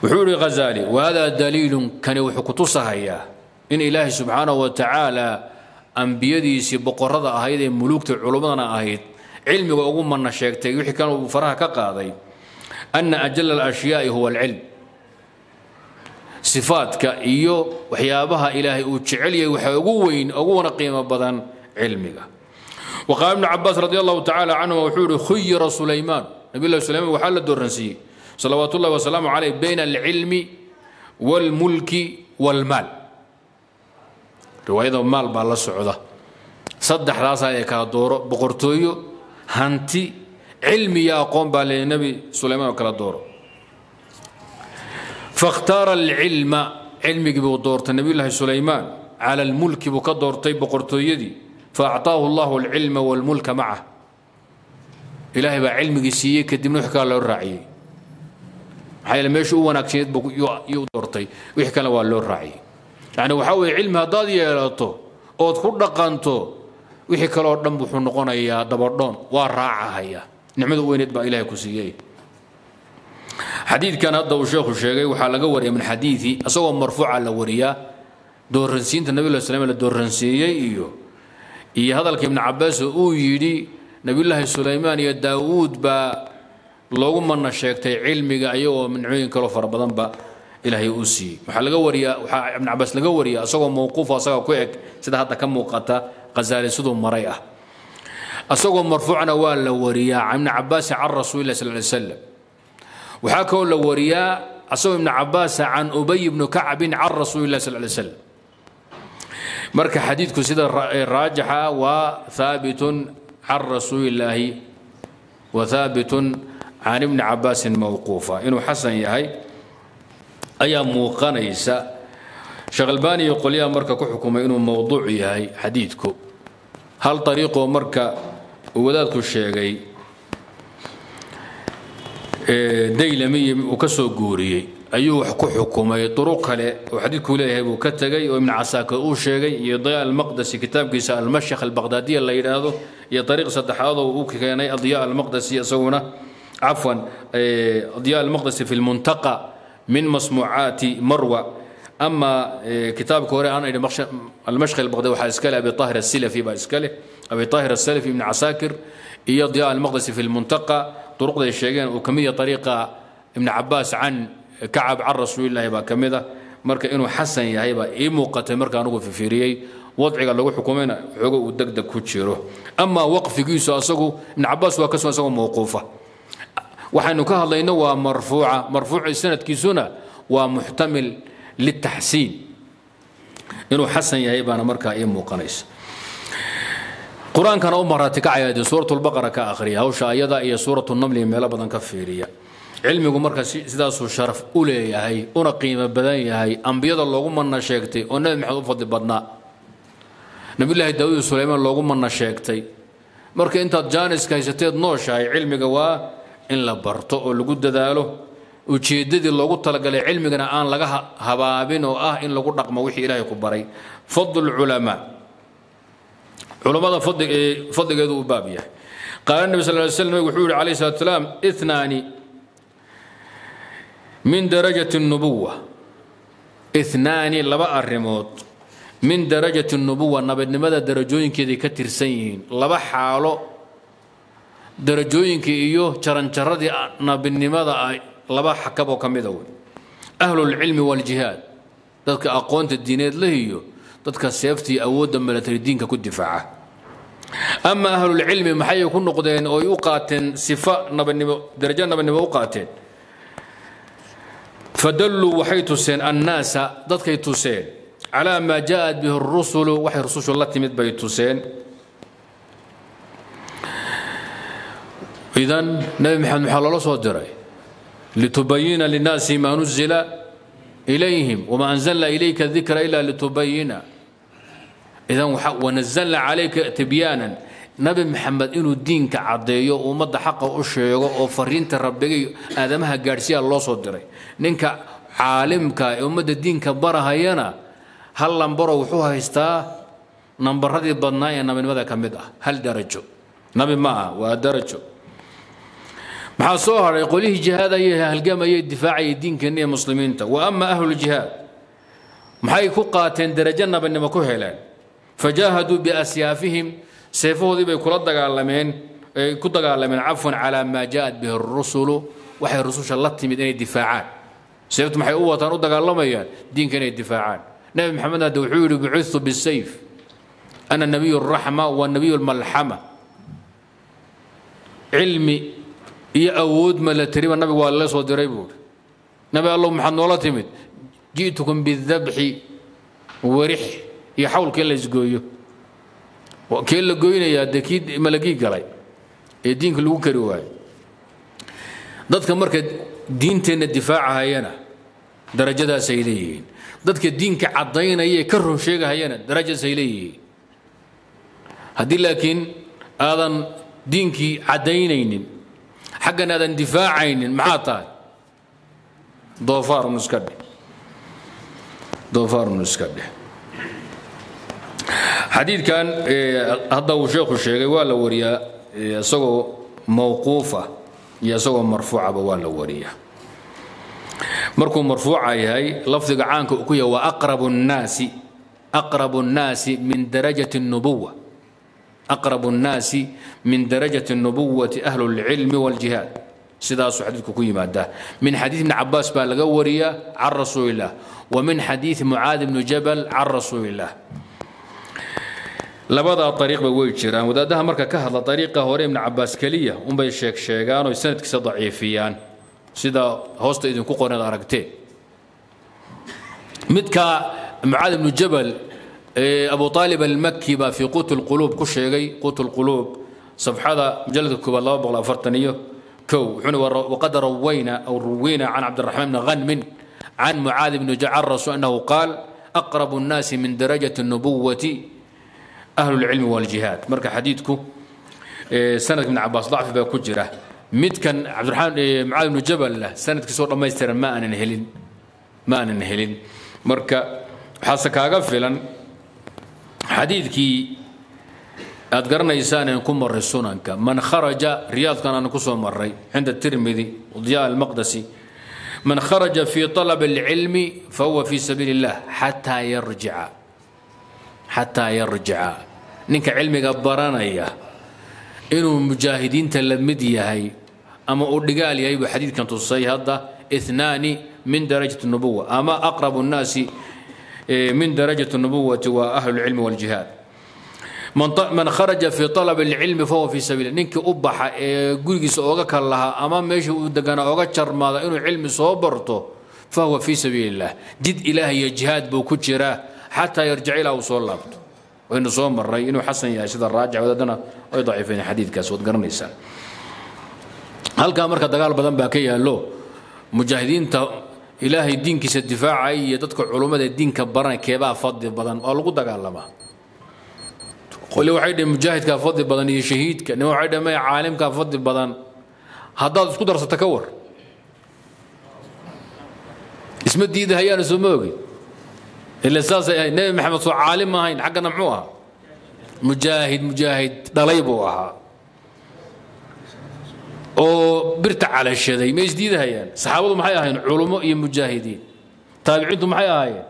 Wuxuu yihi ghazali wahada daliilun kani wuxuu kutusahayaa in ilaahay subxaanahu wa tacaala ambiyadiisii boqorada ahayd ee muluugta culummadana ahayd cilmiga ugu mana sheegtay wixii kan uu faraha ka qaaday anna ajala alashyaai huwa alcilm. Sifaadka iyo waxyaabaha ilaahay uu jecel yahay waxaa ugu weyn uguna qiimo badan cilmiga. Waqaala ibnu cabaas radi allahu tacaala canhuma wuxuu yihi khuyira sulaymaan. Nabiyllahi sulaymaan waxaa la dooransiiyey salawaatu wasalaamu calayh bayna alcilmi wاlmulki wاlmaal riwaayada maal baa la socda. Saddexdaasaa ee kala dooro boqortooyo hanti cilmi iyo aqoon baa le nebi sulaymaan oo kala dooro. Fakhtaara alcilma cilmigii buu doortay nebiyulaahi sulaymaan. Cala almulki buu ka doortay boqortooyadii. Faacطaahu allahu alcilma walmulka macah ilaahay baa cilmigii siiyey kadibna wix kala loo raaciyey. Maxaa yeele meeshuu u wanaagsanyeed buyuu doortay wix kale waa loo raaciyey. Yacni waxaa weeye cilmi haddaad yeelato ood ku dhaqanto wixii kaleo dhan wuxuu noqonayaa dabadhoon waa raacahaya nicmadu weyneed baa ilahay ku siiyey. Xadiidkan hadda uu sheekhu sheegay waxaa laga wariya min xadiidi isagoo marfuuca la wariyaa dooransiinta nabilah slm la dooransiiyey iyo iyo hadalka ibnu cabaas oo uu yidhi nebiyulaahi sulaymaan iyo daawuud baa loogu manna sheegtay cilmiga iyagoo mincooyin kaloo fara badanba ilaahay uu siiyey. Waxaa laga wariyaa waxaa ibnu cabaas laga wariyaa isagoo mawquufa isagaa ku eg sida hadda ka muuqata khazaali siduu maray ah. Asagoo marfuucna waa la wariyaa ibni cabaasin can rasuulilah sal ly slam waxaa kaloo la wariyaa asagoo ibnu cabaasa can ubay bnu kacbin can rasuulilah sal ly slam marka xadiidku sida raajixa waa haabitun can rasuulillaahi wa haabitun can ibni cabaasin mawquufa. Inuu xasan yahay ayaa muuqanaysa sheekh albaani iyo qolyaha marka ku xukumay inuu mowduuc yahay xadiidku. Hal ariiqoo marka uu wadaadku sheegay daylamiyi uu ka soo guuriyey ayuu wax ku xukumay. Duruq kale oo xadiidkuu leeyahay buu ka tegay oo ibnu casaakir uu sheegay iyo daya almaqdasi kitaabkiisa almashakh albaqdaadiya la yidhaahdo iyo ariiq saddexaadoo uu keenay adya almaqdasi isaguna cafwan adya almaqdasi fi lmuntaqa min masmuucaati marwa ama kitaabka hore aan idhi almashkh albaqdaadi waxaa iskale abi طahir asilafi baa iskale abi طahir asalafi ibn casaakir iyo diya almaqdisi fi lmuntaqa duruqday sheegeen uu ka mid yahay ariiqa ibn cabaas can kacab can rasuulillahi baa ka mid ah marka inuu xasan yahay baa ii muuqatay marka anugu fifiiriyey wadciga lagu xukumayna xoogo uu degdeg ku jiro ama waqfigiisu asagu ibn cabaas waa ka soo isagoo mawquufa waxaynu ka hadlayno waa marfuuca marfuuci sanadkiisuna waa muxtamil litaxsiin inuu xasan yahay baana markaa ii muuqanaysa qur'aankana u maraati kacaya dee suuratulbaqara ka akhriya hawsha ayada iyo suuratulnamli meelo badan ka fiiriya cilmigu marka sidaasuu sharaf u leeyahay una qiimo badan yahay ambiyada loogu manna sheegtay oo nebi maxamed u fadli badnaa nabiyullaahi daawud iyo sulaymaan loogu manna sheegtay marka intaad jaaniska haysateed nooshahay cilmiga waa in la barto oo lagu dadaalo ujeeddadii loogu talagalay cilmigana aan laga habaabin oo ah in lagu dhaqmo wixii ilaahay ku baray. Fadl culamaa. Culammada fadligeedu uu baab yahay. Qaala nebi sal ly slam wuxuu yihi calayhi salatu salaam ithnaani min darajati nubuwa ithnaani laba arrimood. Min darajati nubuwa nabadnimada darajooyinkeeday ka tirsan yihiin. Laba xaalo darajooyinkii iyo jaranjaradii nabinimada laba xakaboo ka mida wey. Ahlulcilmi waljihaad dadka aqoonta diineed leh iyo dadka seeftii awoodda milatari diinka ku difaaca. Ama ahlulcilmi maxay ku noqdeen ooy u qaateen sifa nabanimo darajo nabanimo u qaateen? Fadalluu waxay tuseen annaasa dadkay tuseen. Calaa maa jaaءat bihi rusulu waxay rusushu la timid bay tuseen. Idan nebi maxamed maxaa loola soo diray litubayina linnaasi ma nuzila ilayhim wama anzalna ilayka dikra ila litubayina idan wanazalna calayka tibyaanan nabi maxamed inuu diinka caddeeyo ummadda xaqa u sheego oo fariinta rabbigay aadamaha gaadhsiiya loo soo diray ninka caalimka ee ummadda diinka barahayana hal lambaro wuxuu haystaa nambaradii badnaa ee nabinimada ka mid ah hal darajo nabi ma ah waa darajo maxaa soo hadhay qolihii jihaadayay halgamayay difaacayay diinkeenna ee muslimiinta wa ama ahluljihaad maxay ku qaateen darajo nabinimo ku heleen fajaahaduu biasyaafihim seefahoodii bay kula dagaalameen ay ku dagaalameen cafwan calaa maa jaaءat bihi rusulu waxay rususha la timid inay difaacaan seeftu maxay u wataan u dagaalamayaan diinka inay difaacaan nebi maxamed hadda wuxuu yidhi bucitu bisayf ana nabiy الraxma wa nabiy اlmalxama cilmi iyo awood malatariba nabigu waa lala soo diray buuri nabi allow maxaad noola timid ji'tukum bidabxi warix iyo xawlka in la isgooyo. Kee la goynayaa dee kii malagii galay? Ee diinka lagu kari waayo. Dadka marka diinteenna difaacahayana darajadaasay leeyihiin. Dadka diinka caddaynaya ee ka run sheegahayana darajadaasay leeyihiin. Haddii laakiin aadan diinkii caddaynaynin xaggan aadan difaacaynin maxaa tahay doofaarun iska dheh doofaarun iska dheh xadiidkan hadda uu sheekhu sheegay waa la wariyaa isagoo mawquufa iyo isagoo marfuucaba waa la wariyaa markuu marfuuca yahay lafdiga caanka uu ku yahay waa aqrabu nnaasi aqrabu nnaasi min darajati الnubuwa aqrabu nnaasi min darajati الnubuwati ahlu اlcilmi wاljihaad sidaasuu xadiidku ku yimaadaa min xadiid ibni cabaas baa laga wariyaa can rasuuli illah wa min xadiid mucaad ibni jabal can rasuuli illah labadaa ariiqba way jiraan wadaadaha marka ka hadla ariiqa hore ibni cabaas keliya unbay sheeg sheegaan oo sanadkiisa daciifiyaan sida hoosta idinku qoran aragteen midka mucaad ibnu jabal abu aalib almaki baa fii quut lquluub ku sheegay quut lquluub safxada mujaladka koobaad iyo kow wuxuuna waqad rawayna aw ruwina can cabdiraxmaan bni ghanmin can mucaad bni can rasul annahu qaal aqrabu nnaasi min darajati nubuwati ahlu lcilmi waljihaad marka xadiidku sanadka ibn cabaas dacfi baa ku jira. Midkan mucaad ibnu jabalna sanadkiisoo dhammaystiran ma aanan helin. Marka waxaase kaaga filan xadiidkii aad garanaysaan aan ku maray sunanka man kharaja riyaadkan aan ku soo maray cinda tirmidi diya almaqdasi man kharaja fi طalab اlcilmi fahuwa fi sabiili اllah xataa yarjica xataa yarjica ninka cilmiga baranaya inuu mujaahidiinta la mid yahay ama uu dhigaal yahay buu xadiidkan tusay hadda اثنان من درجة النبوة أما أقرب الناس من درجة النبوة وأهل العلم والجهاد من خرج في طلب العلم فهو في سبيل نينك أبح قرقس أوغا كالله أما ماشي ودقنا أوغا ماذا إنه علم صوبرته فهو في سبيل الله جد إلهي جهاد بو كجراه حتى يرجع إلى وصول لابته وإنه صوم الرأي إنه حسن يا سيد الراجع ودنا أي ضعيفين حديث كاس ودقرنيسان هل كان مركز دقال بدن باكي له mujaahidiinta ilaahay diinkiisa difaacay iyo dadka culummada diinka baranay keebaa fadli badan waa lagu dagaalamaa qole waxay dhaheen mujaahidkaa fadli badan iyo shahiidka nima waxay dhaheen maya caalimkaa fadli badan. Haddaad isku darsata ka war. Isma diidahayaana soo ma ogi ila saasay ahayd nebi maxamed soo caalim ma ahayn xaggana muxuu ahaa? Mujaahid mujaahid dhalay buu ahaa oo birta calashaday ma isdiidahayaan saxaabadu maxay ahaayeen? Culummo iyo mujaahidiin. Taabiciintu maxay ahaayeen?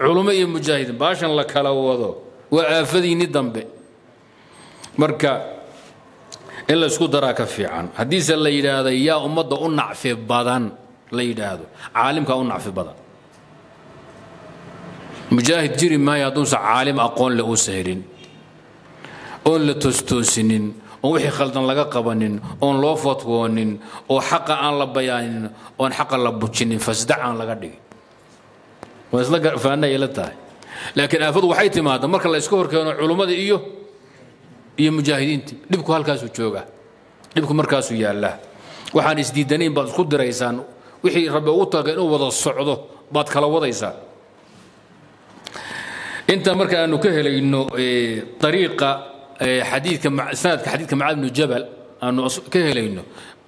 Culummo iyo mujaahidiin. Baashan la kala wado. Waa aafadiinni dambe. Marka in la isku daraa ka fiican. Haddiise la yidhaahda yaa ummadda u nacfi badan la yidhaahdo. Caalimkaa u nacfi badan. Mujaahid jiri maayo hadduusan caalim aqoon le uusa helin oon la toostoosinin oon wixii khaldan laga qabanin oon loo fatwoonin oo xaqa aan la bayaanin oon xaqa la bujinin fasdac aan laga dhigin. Waa isla faanay ila tahay. Laakiin aafadu waxay timaada marka la iska horkeeno culummada iyo iyo mujaahidiinta dhibku halkaasuu joogaa dhibku markaasuu yaallaa. Waxaan isdiidanayn baad isku diraysaan wixii rabbi ugu talaga inuu wada socdo baad kala wadaysaan. Inta marka aanu ka helayno ariiqa xadiidka sanadka xadiidka macad bnu jabal aanu ka helayno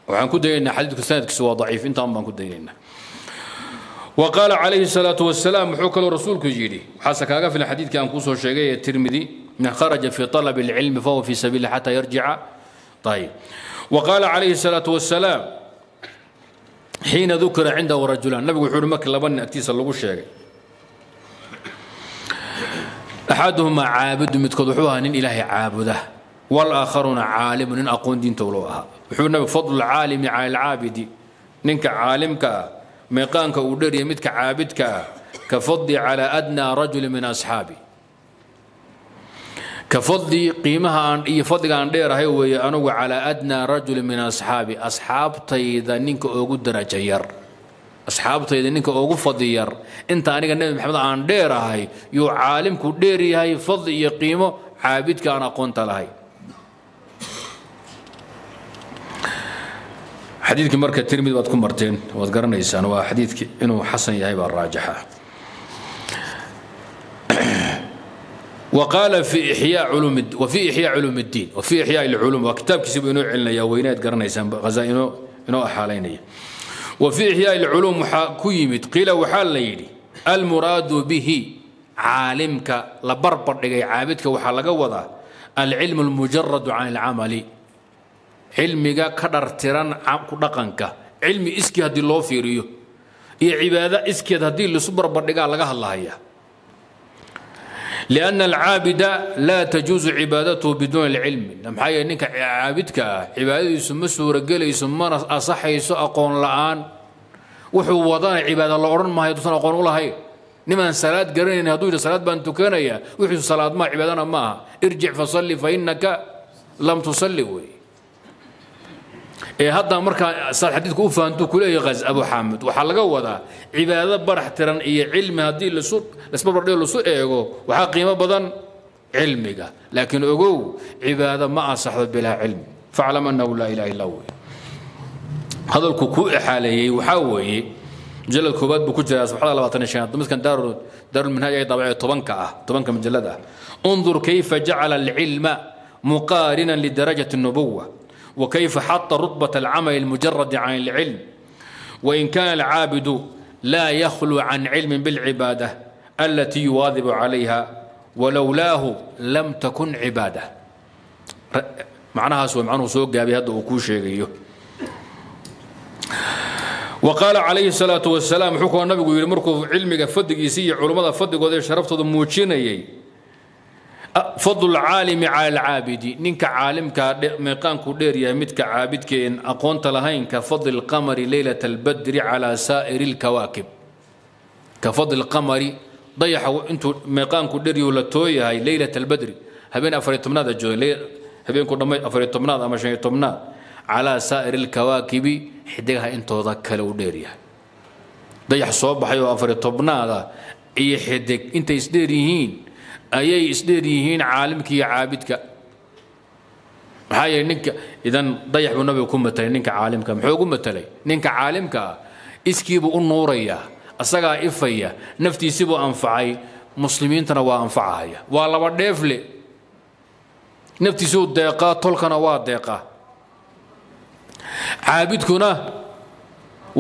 waxaan ku dayaynaa xadiidku sanadkiisu waa daciif intaan baan ku dayaynaa وقال عليه الصلاة والسلام وحوك رسولك يجري حاسة كاغا في الحديث كان كوسو شيغي الترمذي من خرج في طلب العلم فهو في سبيل حتى يرجع طيب وقال عليه الصلاة والسلام حين ذكر عنده رجلان نبي وحور مكة لبن أكتيس axaduhumaa caabudu midkood wuxuu ahaa nin ilaahay caabuda walaakharuna caalimu nin aqoon diinta low ahaa wuxuu nabigu fadlulcaalimi cala alcaabidi ninka caalimka ah meeqaanka uu dherya midka caabidka ah ka fadli cala adnaa rajuli min asxaabi ka fadli qiimaha iyo fadliga aan dheerahay weeye anugu calaa adnaa rajuli min asxaabi asxaabtayda ninka ogu daraja yar ugu fadli yar inta aniga nebi maxamed aan dheerahay yuu caalimku dheer yahay fadli iyo qiimo caabidka aan aqoonta lahay xadiidkii marka tirmid baad ku marteen waad garanaysaan waa xadiidkii inuu xasan yahay baa raajixa وقال في إحياء علوم وفي إحياء علوم الدين وفي إحياء العلوم وكتاب كسب إنه علنا يا وينات قرنيسان غزائنه إنه أحالينيه وفي إحياء العلوم كيمت قيل وحال ليلي المراد به عالمك لبربر دغاي عابدك وحا لغا ودا العلم المجرد عن العمل علمك كدرتران ku dhaqanka cilmi iski hadii loo fiiriyo iyo cibaado iskeed haddii lisu barbardhigaa laga hadlahaya لأن العاabد laa تجuuز cibaadaته bidun الcilmi maxaa yeele ninka caabidka ah cibaadadiisu ma suurogelayso mana asaxayso aqoon la'aan wuxuu wadana cibaada la odhan maayo duusan aqoon u lahayn nimaan salaad garanayn hadduu yidhi salaad baan tukanaya wixiisu salaad maa cibaadana ma aha irjic fasalli fainaka lam tusalli wey ee hadda markaa saad xadiidku u fahantuu kuleeyahay qaz abu xaamid waxaa laga wadaa cibaado barax tiran iyo cilmi haddii lisu lasbarbardhigo lasu eego waxaa qiimo badan cilmiga. Laakiin ogow cibaado ma ansaxdo bilaa cilmi. Faclam annahu laa ilaha illa wey hadalku kuu exaaleeyey waxaa weeye mujalad koobaad buu ku jiraa sabxada labaatan iyo shanaad midkan daarulminhaaj ay daabacee tobanka ah tobanka majalada undur kayfa jacala alcilma muqaarinan lidarajati الnubuwa وكيف حط رتبة العمل المجرد عن العلم وإن كان العابد لا يخلو عن علم بالعبادة التي يواظب عليها ولولاه لم تكن عبادة معناها سوى معناه سوى قابي هذا وكو شيء وقال عليه الصلاة والسلام حكم النبي يقول مركو علمك فدق يسي علماء فدق وذي شرفته موجينيي fadl caalimi cala alcaabidi. Ninka caalimka meeqaanku dheer yahay midka caabidkeen aqoonta lahayn ka fadli lqamari leylat albadri cala saa'iri lkawaakib ka fadli lqamari dayaxa intuu meeqaanku dheeryahu la tooyahay leylat albadri. Habeen afariy tobnaad jooga habeenku dhammayd afariy tobnaad ama shaniy tobnaad calaa saa'iri lkawaakibi xidigaha intooda kale u dheeryahay dayax soo baxay oo afariy tobnaada iyo xidig intay isdheer yihiin ayay isdheer yihiin caalimka iyo caabidka. Maxaa yeele ninka idan dayax buu nabiga ku matelay ninka caalimka muxuu ugu matelay ninka caalimka ah iskiibuu u nuurayaa asagaa ifaya naftiisibuu anfacay muslimiintana waa anfacahaya. Waa laba dheefle. Naftiisuu deeqaa tolkana waa deeqaa. Caabidkuna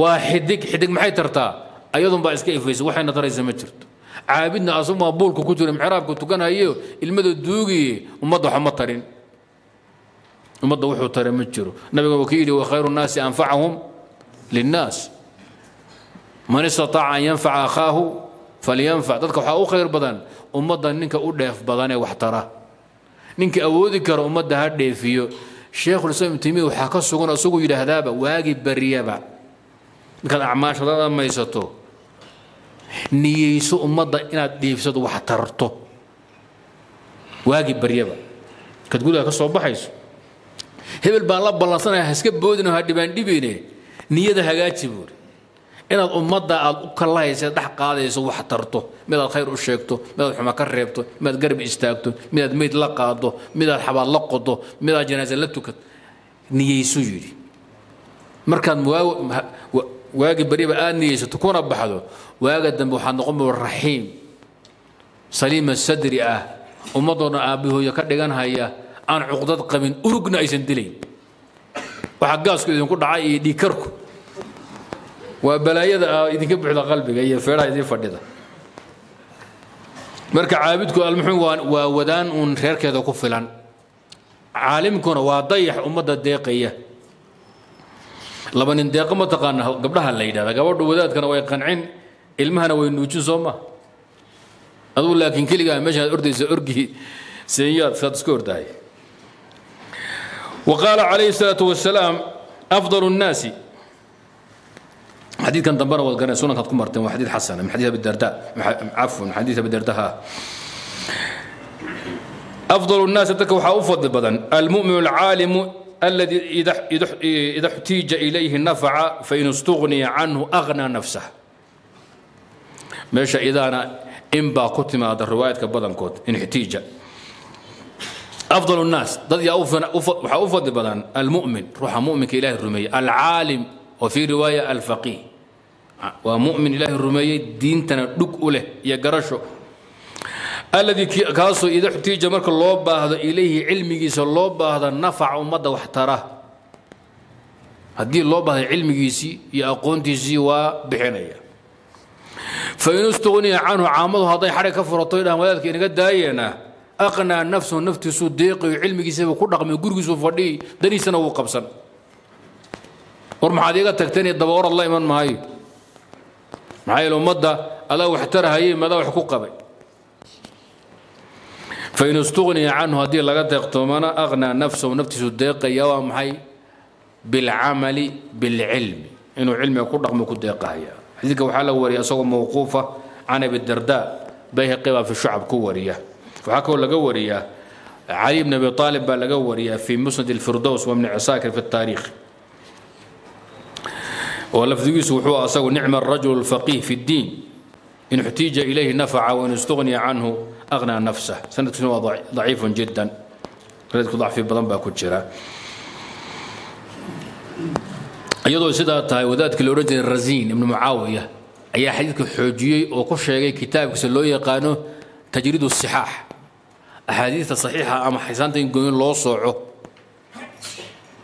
waa xidig xidig maxay tartaa? Ayadunbaa iska ifaysa waxayna taraysa ma jirto caabidna asuma buulka ku jira mixraabka tukanhayo ilmada duugiye ummadda waxma tarin. Ummadda wuxuu tare ma jiro. Nabiga wuu ka yidhi wakhayru nnaasi anfacahum linnaas. Man istataaca an yanfaca akhaahu falyanfac. Dadka waxaa u khayr badan ummadda ninka u dheef badan ee wax tara. Ninka awoodi kara ummadda ha dheefiyo. Sheekhulislaam ibnu taymiya waxaa ka sugan isagu yidhaahdaaba waagi bariyaba. Markaad acmaashada dhamaysato niyeyso ummadda inaad dhiifsado wax tarto waagi baryaba. Kad gudaha ka soo baxayso. Hebel baan la ballansanaya ha iska boodino ha dhibaandhibine niyada hagaaji buuri. Inaad ummadda aad u kallahaysa dhex qaadayso wax tarto. Midaad khayr u sheegto midaad xuma ka reebto midaad garab istaagto midaad meyd la qaado midaad xabaad la qodo midaad janaasa la tukato niyeyso yidhi. Markaad waagi bariba aad niyeysato kuna baxdo waaga dambe waxaad noqon bu raxiim. Saliima sadri ah ummadoo dhan aabbahooya ka dhigan haya aan cuqdad qabin urugna aysan dilayn waxaa gaasku idinku dhacay iyo dhiikarku waa balaayada idinka buuxda qalbiga iyo feedhaha idin fadhida. Marka caabidku almuxum waa wadaan uun reerkeeda ku filan. Caalimkuna waa dayax ummadda deeqaya laba nin deeqo ma taqaana gabdhaha la yidhahda gabadhu wadaadkana way qancin ilmahana way nuujin soo ma adugu laakiin keligaa meeshaad ordaysa orgii seenyaad saad iska ordahay وقال عليه الصلاة والسلام أفضل الناس حديث كان دنبنا وقرنا سنة كانت كمرتين وحديث حسن من حديث أبي الدرداء عفوا من حديث أبي الدرداء أفضل الناس تكو أفضل بدن المؤمن العالم الذي إذا إذا احتيج إليه نفع فإن استغني عنه أغنى نفسه ماشى إذا أنا إن با كتم هذا الرواية كبدن كوت إن احتيج أفضل الناس ضد أفضل بدن المؤمن روح مؤمن كإله الرمية العالم وفي رواية الفقيه ومؤمن إله الرمية دين تندق aladii kaasoo ida xtiija marka loo baahdo ilayhi cilmigiisa loo baahda nafaca ummadda wax tara. Haddii loo baahda cilmigiisii iyo aqoontiisii waa bixinaya. Fain istuqniya canhu caamadu hadday xadhig ka furatoy dhahan wadaadka inaga daayeena aqnaa nafsahu naftiisuu deeqayo cilmigiisaba ku dhaqmay gurigiisuu fadhiyi daniisana wuu qabsan. War maxaad iga tagtaniyo dabawarad la iman maayo. Maxaa yeele ummadda adaa wax tarahayey maadaa wax ku qabay fain istugniya canhu haddii laga deeqtoomana aqnaa nafsahu naftiisu deeqaya waa maxay? Bilcamali bilcilmi. Inuu cilmiga ku dhaqmo ku deeqahaya xadiidka waxaa la wariya isagoo mawquufa can abi darda bayhaqi baa fi shucab ku wariya. Waxaa kaloo laga wariyaa cali bn abi aalib baa laga wariyaa fi musnad alfirdows wa bni casaakir fi taariikh oo lafdigiisu wuxuu asagu nicma arajul alfaqiih fi ddiin in اxtiija ilayhi nafaca wain istugniya canhu أغنى نفسه سندكسنا ضعيف جدا ردك ضعف بدن baa ku jira iyadoo sidaa tahay wadaadkii la odhan jiray raziin ibnu mucaawiya ayaa xadiidka xoojiyey oo ku sheegay kitaabkiisa loo yaqaano tajriid الصixaax axaadiista saxiixa ama xisaanta in goyn loo sooco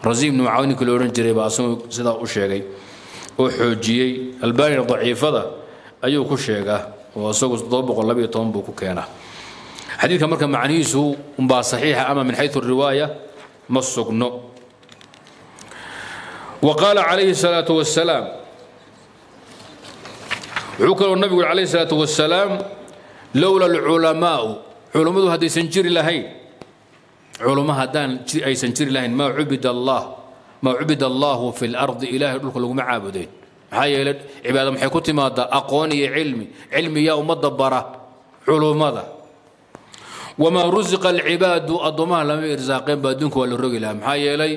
raziin ibnu mucaawiya ninkii la odhan jiray baa asagoo sidaa u sheegay oo xoojiyey albanina daciifada ayuu ku sheegaa oo isagu buu ku keenaa xadiidka marka macnihiisu umbaa saxiixa ama min xayu riwaaya ma sugno. Wa qaala calayhi salaau wasalaam wuxuu kaloo nabigu yuri alayhi salaatu wasalaam lowla alculamaa'u culummadu haddaysan jiri lahayn culummo haddaan aysan jiri lahayn maa ubid allah maa cubida allahu fi lardi ilahay dhulka laguma caabudeen maxaa yeele cibaada maxay ku timaadaa aqoon iyo cilmi cilmi yaa ummadda bara culummada wamaa rusiqa alcibaadu addoommaha lama irsaaqeen ba adduunka waa la rogi lahaa maxaa yeelay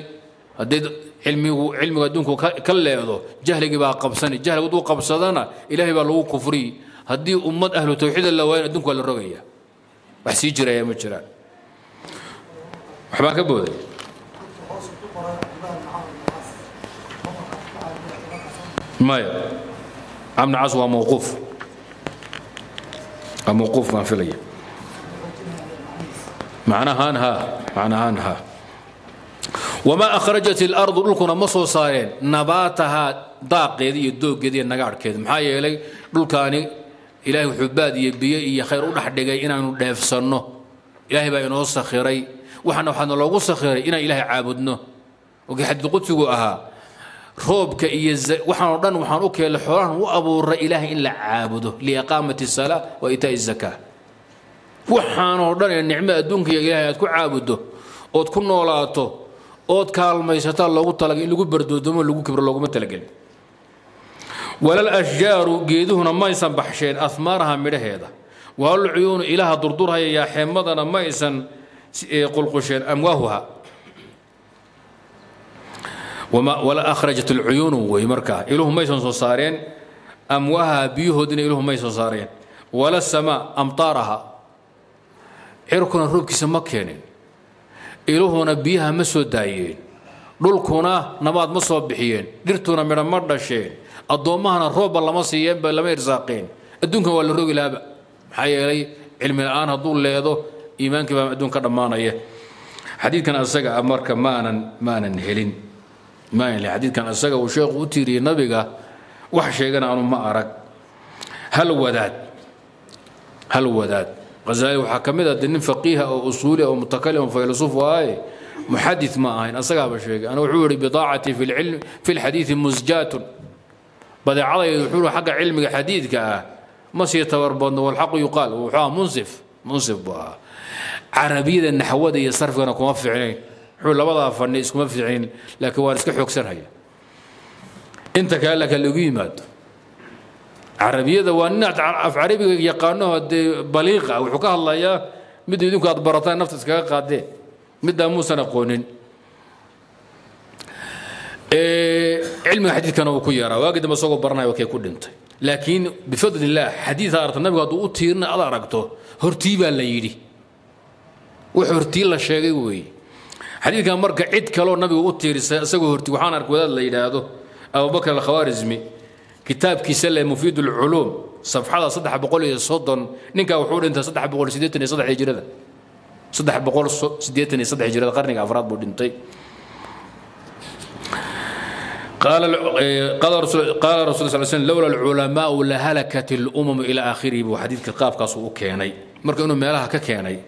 haddii cilmigu cilmigu adduunku ka leedo jahligii baa qabsani jahligu hadduu qabsadana ilaahay baa lagu kufriy haddii ummad ahlu tawxiida la waayan adduunku waa la rogaya. Wax sii jiraya ma jiraan. Waxbaan ka booday? Maya amn cas waa mawquuf. Waa mawquuf baan filaya macnahaan haa macnahaan haa wamaa akhrajat ilardu dhulkuna ma soo saareen nabaataha daaqeedii iyo doogeediiy nagaadhkeeda maxaa yeelay dhulkaani ilaahay wuxuu baad iyo biyo iyo khayr u dhex dhigay inaanu dheefsanno. Ilaahay baa inoo sakhiray. Waxana waxaana loogu sakhiray inaan ilaahay caabudno. Ookii xadiidqudsigu ahaa roobka iyo waxaanoo dhan waxaan u keelay xoolahan u abuuray ilaahay in la caabudo liyaqaamati salaa wa iitaa'i zakaa waxaanoo dhan ee nicmo adduunka iyo ilaahay aad ku caabuddo ood ku noolaato ood kaalmaysataa loogu talaga in lagu bardoodomo lagu kibro looguma talagelin. Walal ashjaaru geeduhuna maysan baxsheen ahmaaraha midhaheeda. Wal cuyuunu ilaaha xeemadana maysan qulqusheen amwaahuha wala akhrajat alcuyuunu wey markaa iluhu maysan soo saareen amwaaha biyahoodina iluhu may soo saareen. Wala samaa amtaaraha cirkuna roobkiisa ma keenin. Iluhuna biyaha ma soo daayeen. Dhulkuna nabaad ma soo bixiyeen. Dhirtuna midho ma dhasheen. Addoommahana roobba lama siiyeenba lama irsaaqeen. Adduunkan waa la rogi lahaaba. Maxaa yeelay cilmi la'aan hadduu leedo iimaankii baa adduun ka dhammaanaya. Xadiidkan asaga ah marka maanan maanan helin. Maanan xadiidkan asaga uu sheekhu u tiiriyey nabiga wax sheegana aanu ma arag. Hal wadaad. Hal wadaad haali waxaa ka mid a de nin faqiiha oo usuuli ah oo mutakalim oo faylasuf waaye muxadid ma ahayn asagaaba sheegay. Ana wuxuu yihi bidaacati fi lxadiidi musjaatun badeecadaydu wuxuu xagga cilmiga xadiidka ah ma sii tabarbadno walxaqu yuqaal. Wuxuu munsif munsif buu ahaa. Carabiyada naxwada iyo sarfigana kuma ficnayn wuxuu labadaa fani iskuma ficnayn laakiin waan iska xoogsanayaa inta kale laga lagu yimaado carabiyada waa nin af carabiga yaqaano dee baliiqa wuxuu ka hadlayaa mid idinku aad barataan nafta iskaga qaadeen middaa muusan aqoonin cilmiga xadiidkana uu ku yaraa waagi dambe isagoo baranaya kay ku dhintay. Laakiin bifadli illaah xadiida aragta nabigu hadduu u tiirina ad aragto hortii baa la yidhi. Wix hortii la sheegay weeye xadiidkan marka cid kaloo nabigu u tiirisay isagoo hortii waxaan ark wadaad la yidhaahdo abubakr alkhawaarismi kitaabkiisa le mufiid ulculuum safxada saddex boqol iyo soddon. Ninkaa wuxuu dhintay saddex boqol siddeetan iyo saddex hijrada saddex boqol siddeetan iyo saddex hijrada qarniga afraad buu dhintay. Qaala rasul sal slm lowla alculamaau lahalakat اlumamu ila aakhirihi buu xadiidka qaabkaasu u keenay. Marka inuu meelaha ka keenay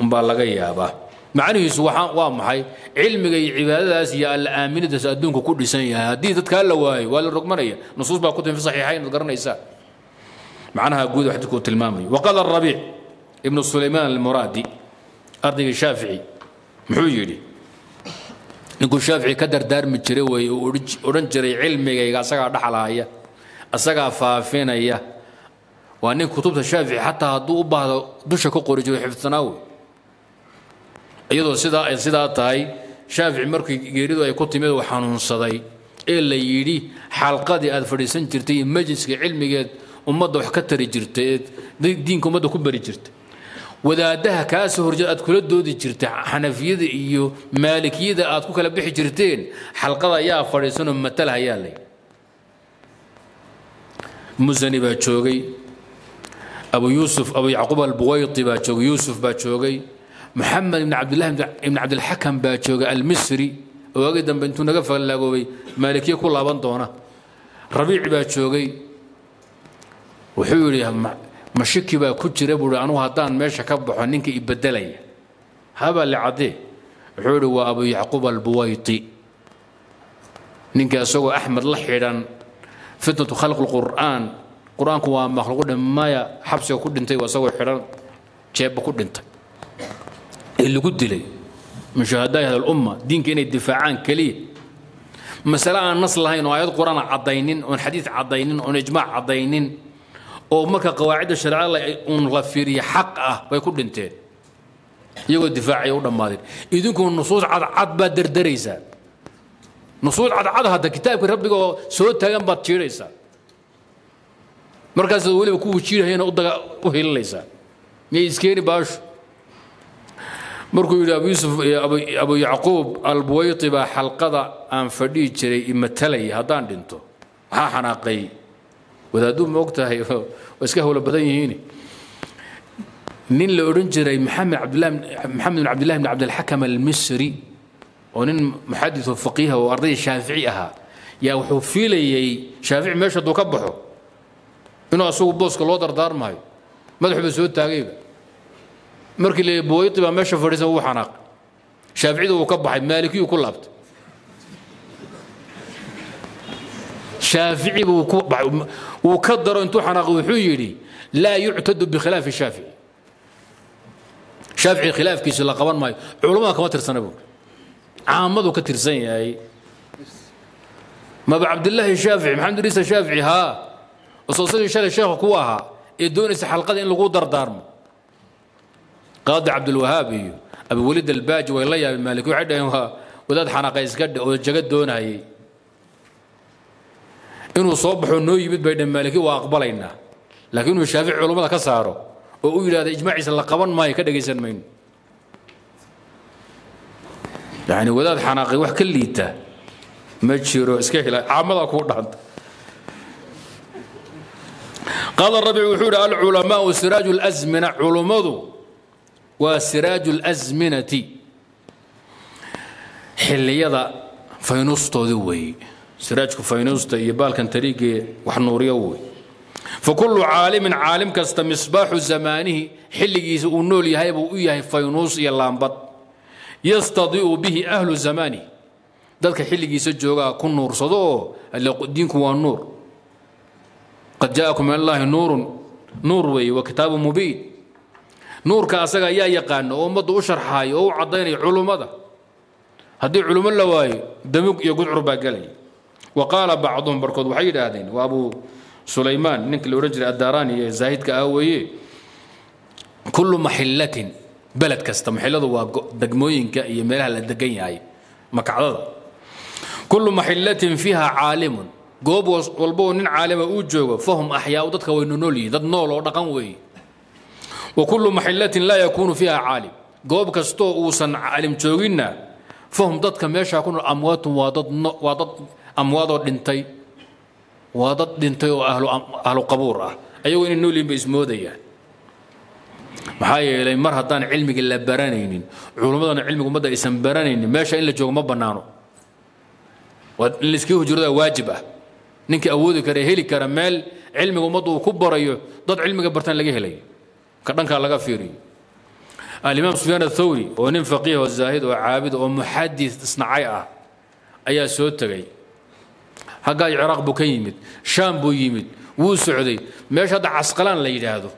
umbaa laga yaabaa macnihiisu waa maxay? Cilmiga iyo cibaadadaas iyo alla aaminadaas adduunka ku dhisan yahay. Haddii dadkaa la waayo waa la rogmanaya nusuus baa ku timi fi saxiixayn ad garanaysaa? Macnaha guud xadiidku uu tilmaamayo waqala rabiic ibnu sulaymaan almuraadi ardaygii shaafici muxuu yidhi ninkuu shaafici ka dardaarmi jiray weeye uu odhan jiray cilmigayga asagaa dhaxalahaya asagaa faafinaya. Waa nin kutubta shaafici xataa hadduu u baahdo dusha ka qori jiro xifdsanaa wey iyadoo sidaa sidaa tahay shaafici markii geeridu ay ku timid uu xanuunsaday ee la yidhi xalqadii aad fadhiisan jirtay iyo majliska cilmigeed ummadda wax ka tari jirtay ee diinka ummadda ku bari jirtay. Wadaadaha kaa soo horjeed aad kula doodi jirtay xanafiyada iyo maalikiyada aad ku kala bixi jirteen xalqada ayaa fadhiisanoo matal hayaa lay musani baa joogay. Abu yuusuf abu yacquub albuwayti baa joogay. Yuusuf baa joogay maxamed ibn cabdillahi ibn cabdilxakam baa joogay almisri. Oo waagii dambe intuu naga fallaagoobay maalikiye ku laaban doona. Rabiici baa joogay. Wuxuu yidhi mashiki baa ku jira buui anugu haddaan meesha ka baxo ninka i bedelaya habaa le wuxuu yidhi waa abu yacquub albuwayti. Ninka isagoo axmed la xidhan fitnatu khalq lqur'aan qur'aanku waa makhluuq dhin xabsiga ku dhintay isagoo xidhan jeebba ku dhintay ee lagu dilay. Min shuhadaai hada lumma diinka inay difaacaan keliya masale aan nas lahayn oo aayad qur'aan caddaynin oon xadiid caddaynin oon ijmaac caddaynin oo marka qawaacidda shareecada uun la fiiriya xaq ah bay ku dhinteen. Iyagoo difaacaya u dhammaadeen. Idinku nusuus cadcad baad derderaysaa nusuus cadcad hadda kitaabka rabbiga oo soo taagan baad jiidhaysaa markaasaad weliba kuwii jiidhayana u hilinaysaa miyay iskeeni baashu markuu yidhi abu yuusuf abu yacquub albuwayti baa xalqada aan fadhihi jiray imatalaya haddaan dhinto. Maxaa xanaaqay. Wadaaduu ma og tahay waa iska howlo badan yihiin nin la odhan jiray maxamed maxamed bin cabdillahi bin cabdilxakam almisri oo nin muxadis oo faqiiha oo arday shaafici ahaa yaa wuxuu fiilayey shaafici meesha hadduu ka baxo inuu asagu booska loo dardaarmayo madaxuba soo taagayba markii la buwayti baa meesha fadhiisan wuu xanaaqay shaaficida wuu ka baxay maalikiyuu ku laabtay. Shaafici buu ku wuu ka daro intuu xanaaqay wuxuu yidhi laa yuctadu bikhilaafi shaafici. Shaafici khilaafkiisa la qaban maayo. Culummada kama tirsana buuri caamadu ka tirsan yahay. Maba cabdillaahi shaafici maxamed idriisa shaafici haa. Usoosagii shalay sheekha kuwa ahaa ee doonaysa xalqada in lagu dardaarmo qaadi cabdulwahaab iyo abiwelid albaaji way la yaabeen maaliki waxay dhaheen waa wadaad xanaaqay iska dhe oo jaga doonayay inuu soo baxo noo yimid bay dhaheen maaliki waa aqbalaynaa. Laakiin inuu shaafici culummada ka saaro oo u yidhahda ijmaaciisa la qaban maayo ka dhegaysan mayno. Yani wadaad xanaaqay wax ka liita ma jiro iska hila caamadaa kuu dhanta qaala rabic wuxuu yidhi alculamaau siraaju lazmina culummadu waa siraaju اlasminati xilliyada faynuustoodii weeye siraajku faynuusta iyo baalkan tariigee wax nuuriyo wey fakulu caalimin caalim kasta misbaaxu zamaanihi xilligiisa uu nool yahay buu u yahay faynuus iyo laambad. Yastadiu bihi ahlu zamaanihi dadka xilligiisa joogaa ku nuursado oo diinku waa nuur. Qad jaakum min allaahi nuurun. Nuur weeye wa kitaabu mubiin nuurka asaga ayaa yaqaana oo ummadda u sharxaaya oo u caddaynaya culummada. Haddii culummo la waayo damug iyo gudcur baa gelaya. Wa qaala bacduhum barkood waxay yidhaahdeen waa abu sulaymaan ninka la odhan jiray addaaraani ee zaahidka ah weeye kullu maxillatin beled kasta maxilladu waa degmooyinka iyo meelaha la degan yahay makacdada kullu maxillatin fiiha caalimun. Goob walba oo nin caalima uu joogo fahum axyaau dadka waynu nool yihiin dad nool oo dhaqan weeye wkulu maxilatin laa yakuunu fiiha caalim. Goob kastoo uusan caalim jooginna fahum dadka meeshaa ku nool amwaatun waa dad amwaadoo dhintay. Waa dad dhintay oo ahlu qabuur ah. Ayagoo inay nool yihiin bay ismoodayaan. Maxaa yeelay mar haddaan cilmiga la baranaynin culummadana cilmiga ummadda aysan baranaynin meesha in la joogo ma bannaano. In layskii hujurada waajib ah. Ninkii awoodi kara heli kara meel cilmiga barayo dad cilmiga bartaan laga ka dhankaa laga fiiriyo alimaam sufyaan athawri oo nin faqiih oo zaahid oo caabid oo muxadis isnacay ah ayaa soo tegay. Xaggaa ciraaq buu ka yimid shaam buu yimid wuu socday. Meesha hadda casqalaan la yidhaahdo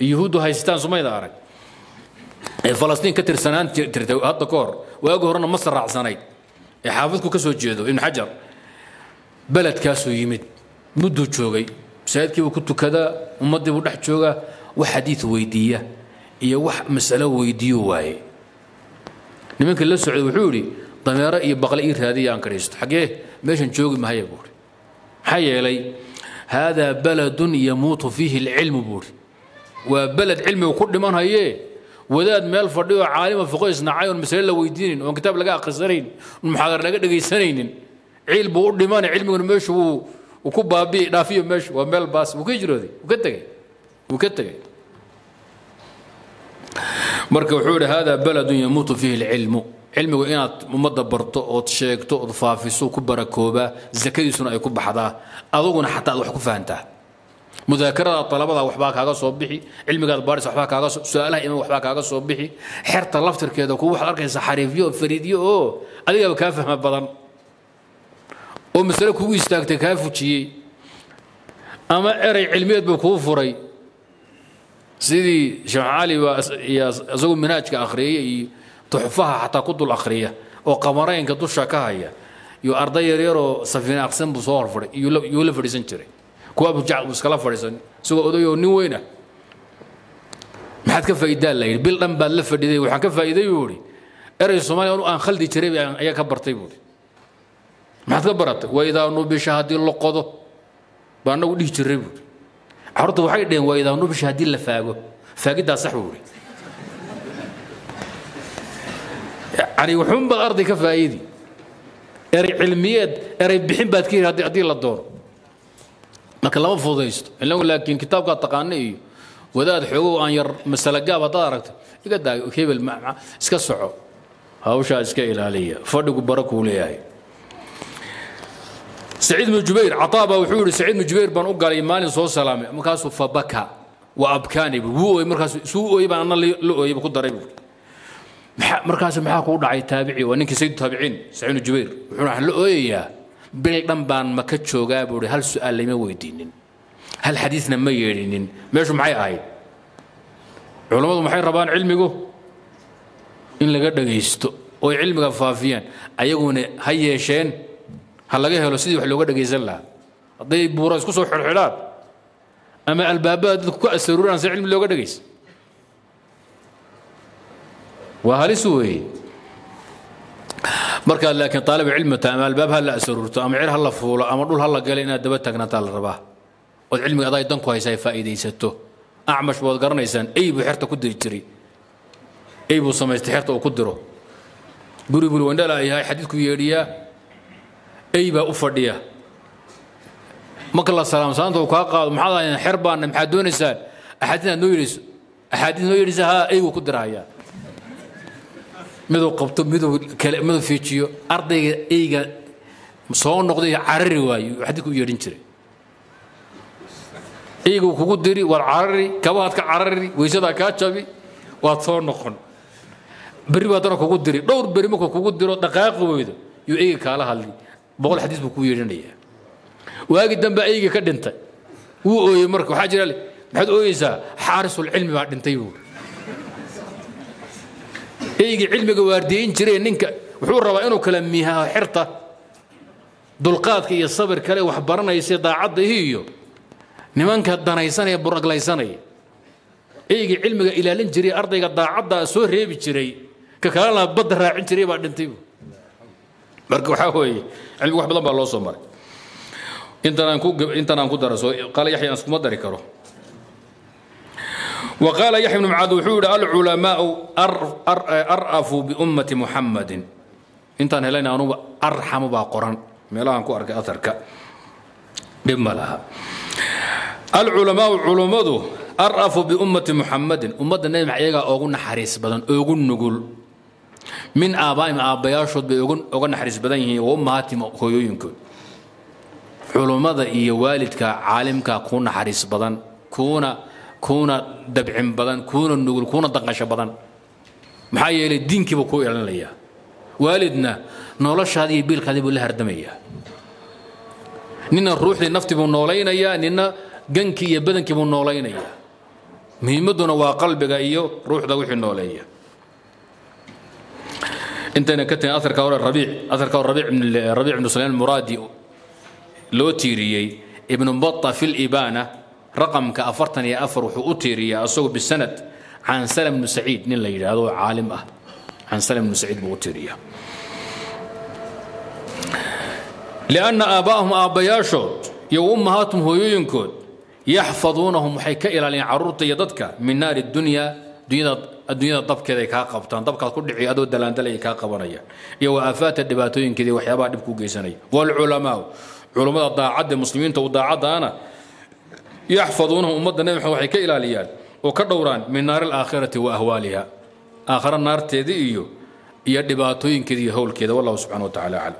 yuhuuddu haystaan sumayda arag. Ee falastiin ka tirsanaan jirtay hadda ka hor waagi horena masar raacsanayd ee xaafidku ka soo jeedo ibnu xajar beledkaasuu yimid mudduu joogay. Masaajidkiibuu ku tukadaa ummaddii buu dhex joogaa wax xadiid weydiiya iyo wax masalo weydiiyo waaye. Nimankii la socday wuxuu yidhi dameero iyo baqle ii raadiya aan kadhaysto xaggee meeshan joogi mahaya buuri maxaa yeelay haadaa baladun yamuutu fiihi alcilmu buuri waa beled cilmigu ku dhiman hayee wadaad meel fadhiyo caalima isnacay oon masale la weydiinayn oon kitaab laga akhrisanayn oon muxaadar laga dhegaysanaynin ciil buu u dhimanay cilmiguna meeshu wuu uu ku baabi'i dhaafiyo meeshu waa meel baas. Wuu ka hijrooday wuu ka tegey wuu ka tegey marka wuxuu yidhi haadaa baladun yamuutu fiihi alcilmu. Cilmigu inaad ummadda barto ood sheegto ood faafiso ku barakoobaa zakadiisuna ay ku baxdaa aduguna xataa aad wax ku fahantaa. Mudaakarada alabada waxbaa kaaga soo bixi cilmigaad baadhis waxbaa kaaga su'aalaha iman waxbaa kaaga soo bixi xerta laftirkeeda kuwa waxaad arkaysa xariifyo fariidyo oo adigaaba kaa fahma badan. Oo masale kugu istaagtay kaa fujiyey ama erey cilmiyeed buu kuu furay sidii sheekh cali isagu minhaajka akhriyey iyo tuxfaha xataa ku dul akhriya oo qamaraynka dusha ka haya. Iyo arday yaryaroo safiina aqsan buu soo horfadhay iyuu la fadhiisan jiray. Kuwa abu jacb iskala fadhiisan isagoo odayoo nin weyna. Maxaad ka faa'idaa la yidhi. Bil dhan baad la fadhiday waxaan ka faa'iiday buu yidhi. Erey soomaaliya anu aan khaldi jiray ayaa ka bartay buu yidhi. Maxaad ka baratay? Waidaa nubisha haddii la qodo baa annagu dhihi jiray buu yidhi carruurta waxay dheheen waidaa nubisha haddii la faago. Faagiddaa sax buu yidhi. Yani wuxuun baad arday ka faa'iidi. Erey cilmiyeed erey bixin baad ka yidhi haddii la doono. Marka lama fudaysto inagu laakiin kitaabkaa taqaana iyo wadaad xoogow aan yar masale gaab haddaad aragto iga daa hebel iska soco. Hawshaa iska ilaaliya fadhigu bara kuu leeyahay saciid bnu jubayr cataa baa wuxuu yidhi saciid bnu jubayr baan u galay maalin soo salaamay. Markaasuu fabaka wa abkaani bu wuu ooyey markaas suu ooyey baan anna la ooyey ku daray buuri markaas maxaa kuu dhacay taabici? Waa ninkii sayid taabiciin saciid bnu jubayr. Wuxuu waxaan la ooyayaa bil dhan baan maka joogaa buu hal su'aal layma weydiinin hal xadiisna ma yeedhinin. Meeshu maxay ahayd? Culammadu maxay rabaan cilmigu? In laga dhagaysto oy cilmiga faafiyaan ayaguna ha yeesheen ha laga helo sidii wax looga dhagaysan lahaa. Hadday buura isku soo xidhxidhaan ama albaabada dadku ka asaruuraan si cilmi looga dhagaysa. Waa halis weeye. Markaad laakiin aalib cilmita ama albaab ha la asaruurto ama cir ha la fuulo ama dhul ha la galo inaad daba taagnaataa la rabaa. Ood cilmiga aday danku haysa ay faa'iidaysato. Acmash bood garanaysaan ey buu xerta ku diri jiray ey buu samaystay xerta uu ku diro. Guri buri wandhala yahay xadiidku yeedhiyaa ey baa u fadhiya. Marka la salaam salaanta uu kaa qaado maxaad xer baana maxaad doonaysaan? Axaadiis aad noo yeedhayso axaadiis noo yeedhaysa haa ey buu ku dirahayaa. Miduu qabto miduu kale miduu fiijiyo ardayga eyga soo noqday carari waayo xadiidku u yeedhin jiray. Eygu kugu diri waad carari kabahaad ka carari weysadaa kaa jabi waad soo noqon. Berri baa dana kugu diri dhowr berri markuu kugu diro dhaqaaqi weydo yuu eyga kaala hadli boqol xadiis buu kuu yeedhinayaa waagi dambe eyga ka dhintay. Wuu ooyey marka waxaa jira maxaad ooyeysaa? Xaarisul cilmi baa dhintay buu. Eyga cilmiga waardiyeyn jiree ninka wuxuu rabaa inuu kala miihaa xirta dulqaadka iyo sabir kale wax baranaysa daacadda iyo nimanka danaysanaya buraglaysanaya eyga cilmiga ilaalin jiray ardayga daacadda soo reebi jiray ka kalena badda raacin jiray baa dhintay marka waxaa weeye cilmigu wax badan baa loo soo maray. Intan aan ku daraso qaala yaxya aan iskuma dari karo. Wa qaala yaxya bnu mucaad wuxuu yidhi alculamaa'u ar'afu biummati muxammadin intaan helayna anuba arxamu baa qoran. Meelahaan ku arkay aarka dhib ma laha. Alculamaau arafu biummati muxammadin ummadda nebi iyagaa oogu naxariis badan oogu nugul min aabbaa'im aabbayaashood bay uga naxariis badan yihiin wa ummahaatim hooyooyinkood. Culummada iyo waalidka caalimka ku naxariis badan kuuna kuuna dabcin badan kuuna nugul kuuna daqasho badan. Maxaa yeelay diinkiiba kuu ilaalinayaa. Waalidna noloshaadii iyo biilkaadii buu la hardamayaa. Nina ruuxdii naftii buu noolaynayaa nina gankii iyo badankii buu noolaynayaa muhiimadduna waa qalbiga iyo ruuxda wixii nooleeya intayna ka tagin aarka hore aarka hore rabiic ibnu sulaymaan muraadi loo tiiriyey. Ibnu bata fi libana raqamka afartan iyo afar wuxuu u tiiriyaa asagoo bisanad can salam bnu saciid nin la yidhaahdo caalim ah. Can salam bnu saciid buu u tiiriyaa lianna aaba'ahum aabbayaashood iyo ummahaatahum hooyooyinkood yaxfaduunahum waxay ka ilaaliyaan carruurta iyo dadka min naari dunya adduunyada dabkeeda ay kaa qabtaan. Dabkaad ku dhici adoo dalaandalay ay kaa qabanayaan iyo wa aafaata waxyaabaha dhib ku geysanaya. Waalculamaau culummada daacadda muslimiinta u daacaddaana yaxfaduunahum ummadda nebi maxamed waxay ka ilaaliyaan oo ka dhowraan min naari alaakhirati wa ahwaaliha. Aakhara naarteeda iyo iyo dhibaatooyinkeeda iyo howlkeeda. Wallahu subxana wa tacala aclam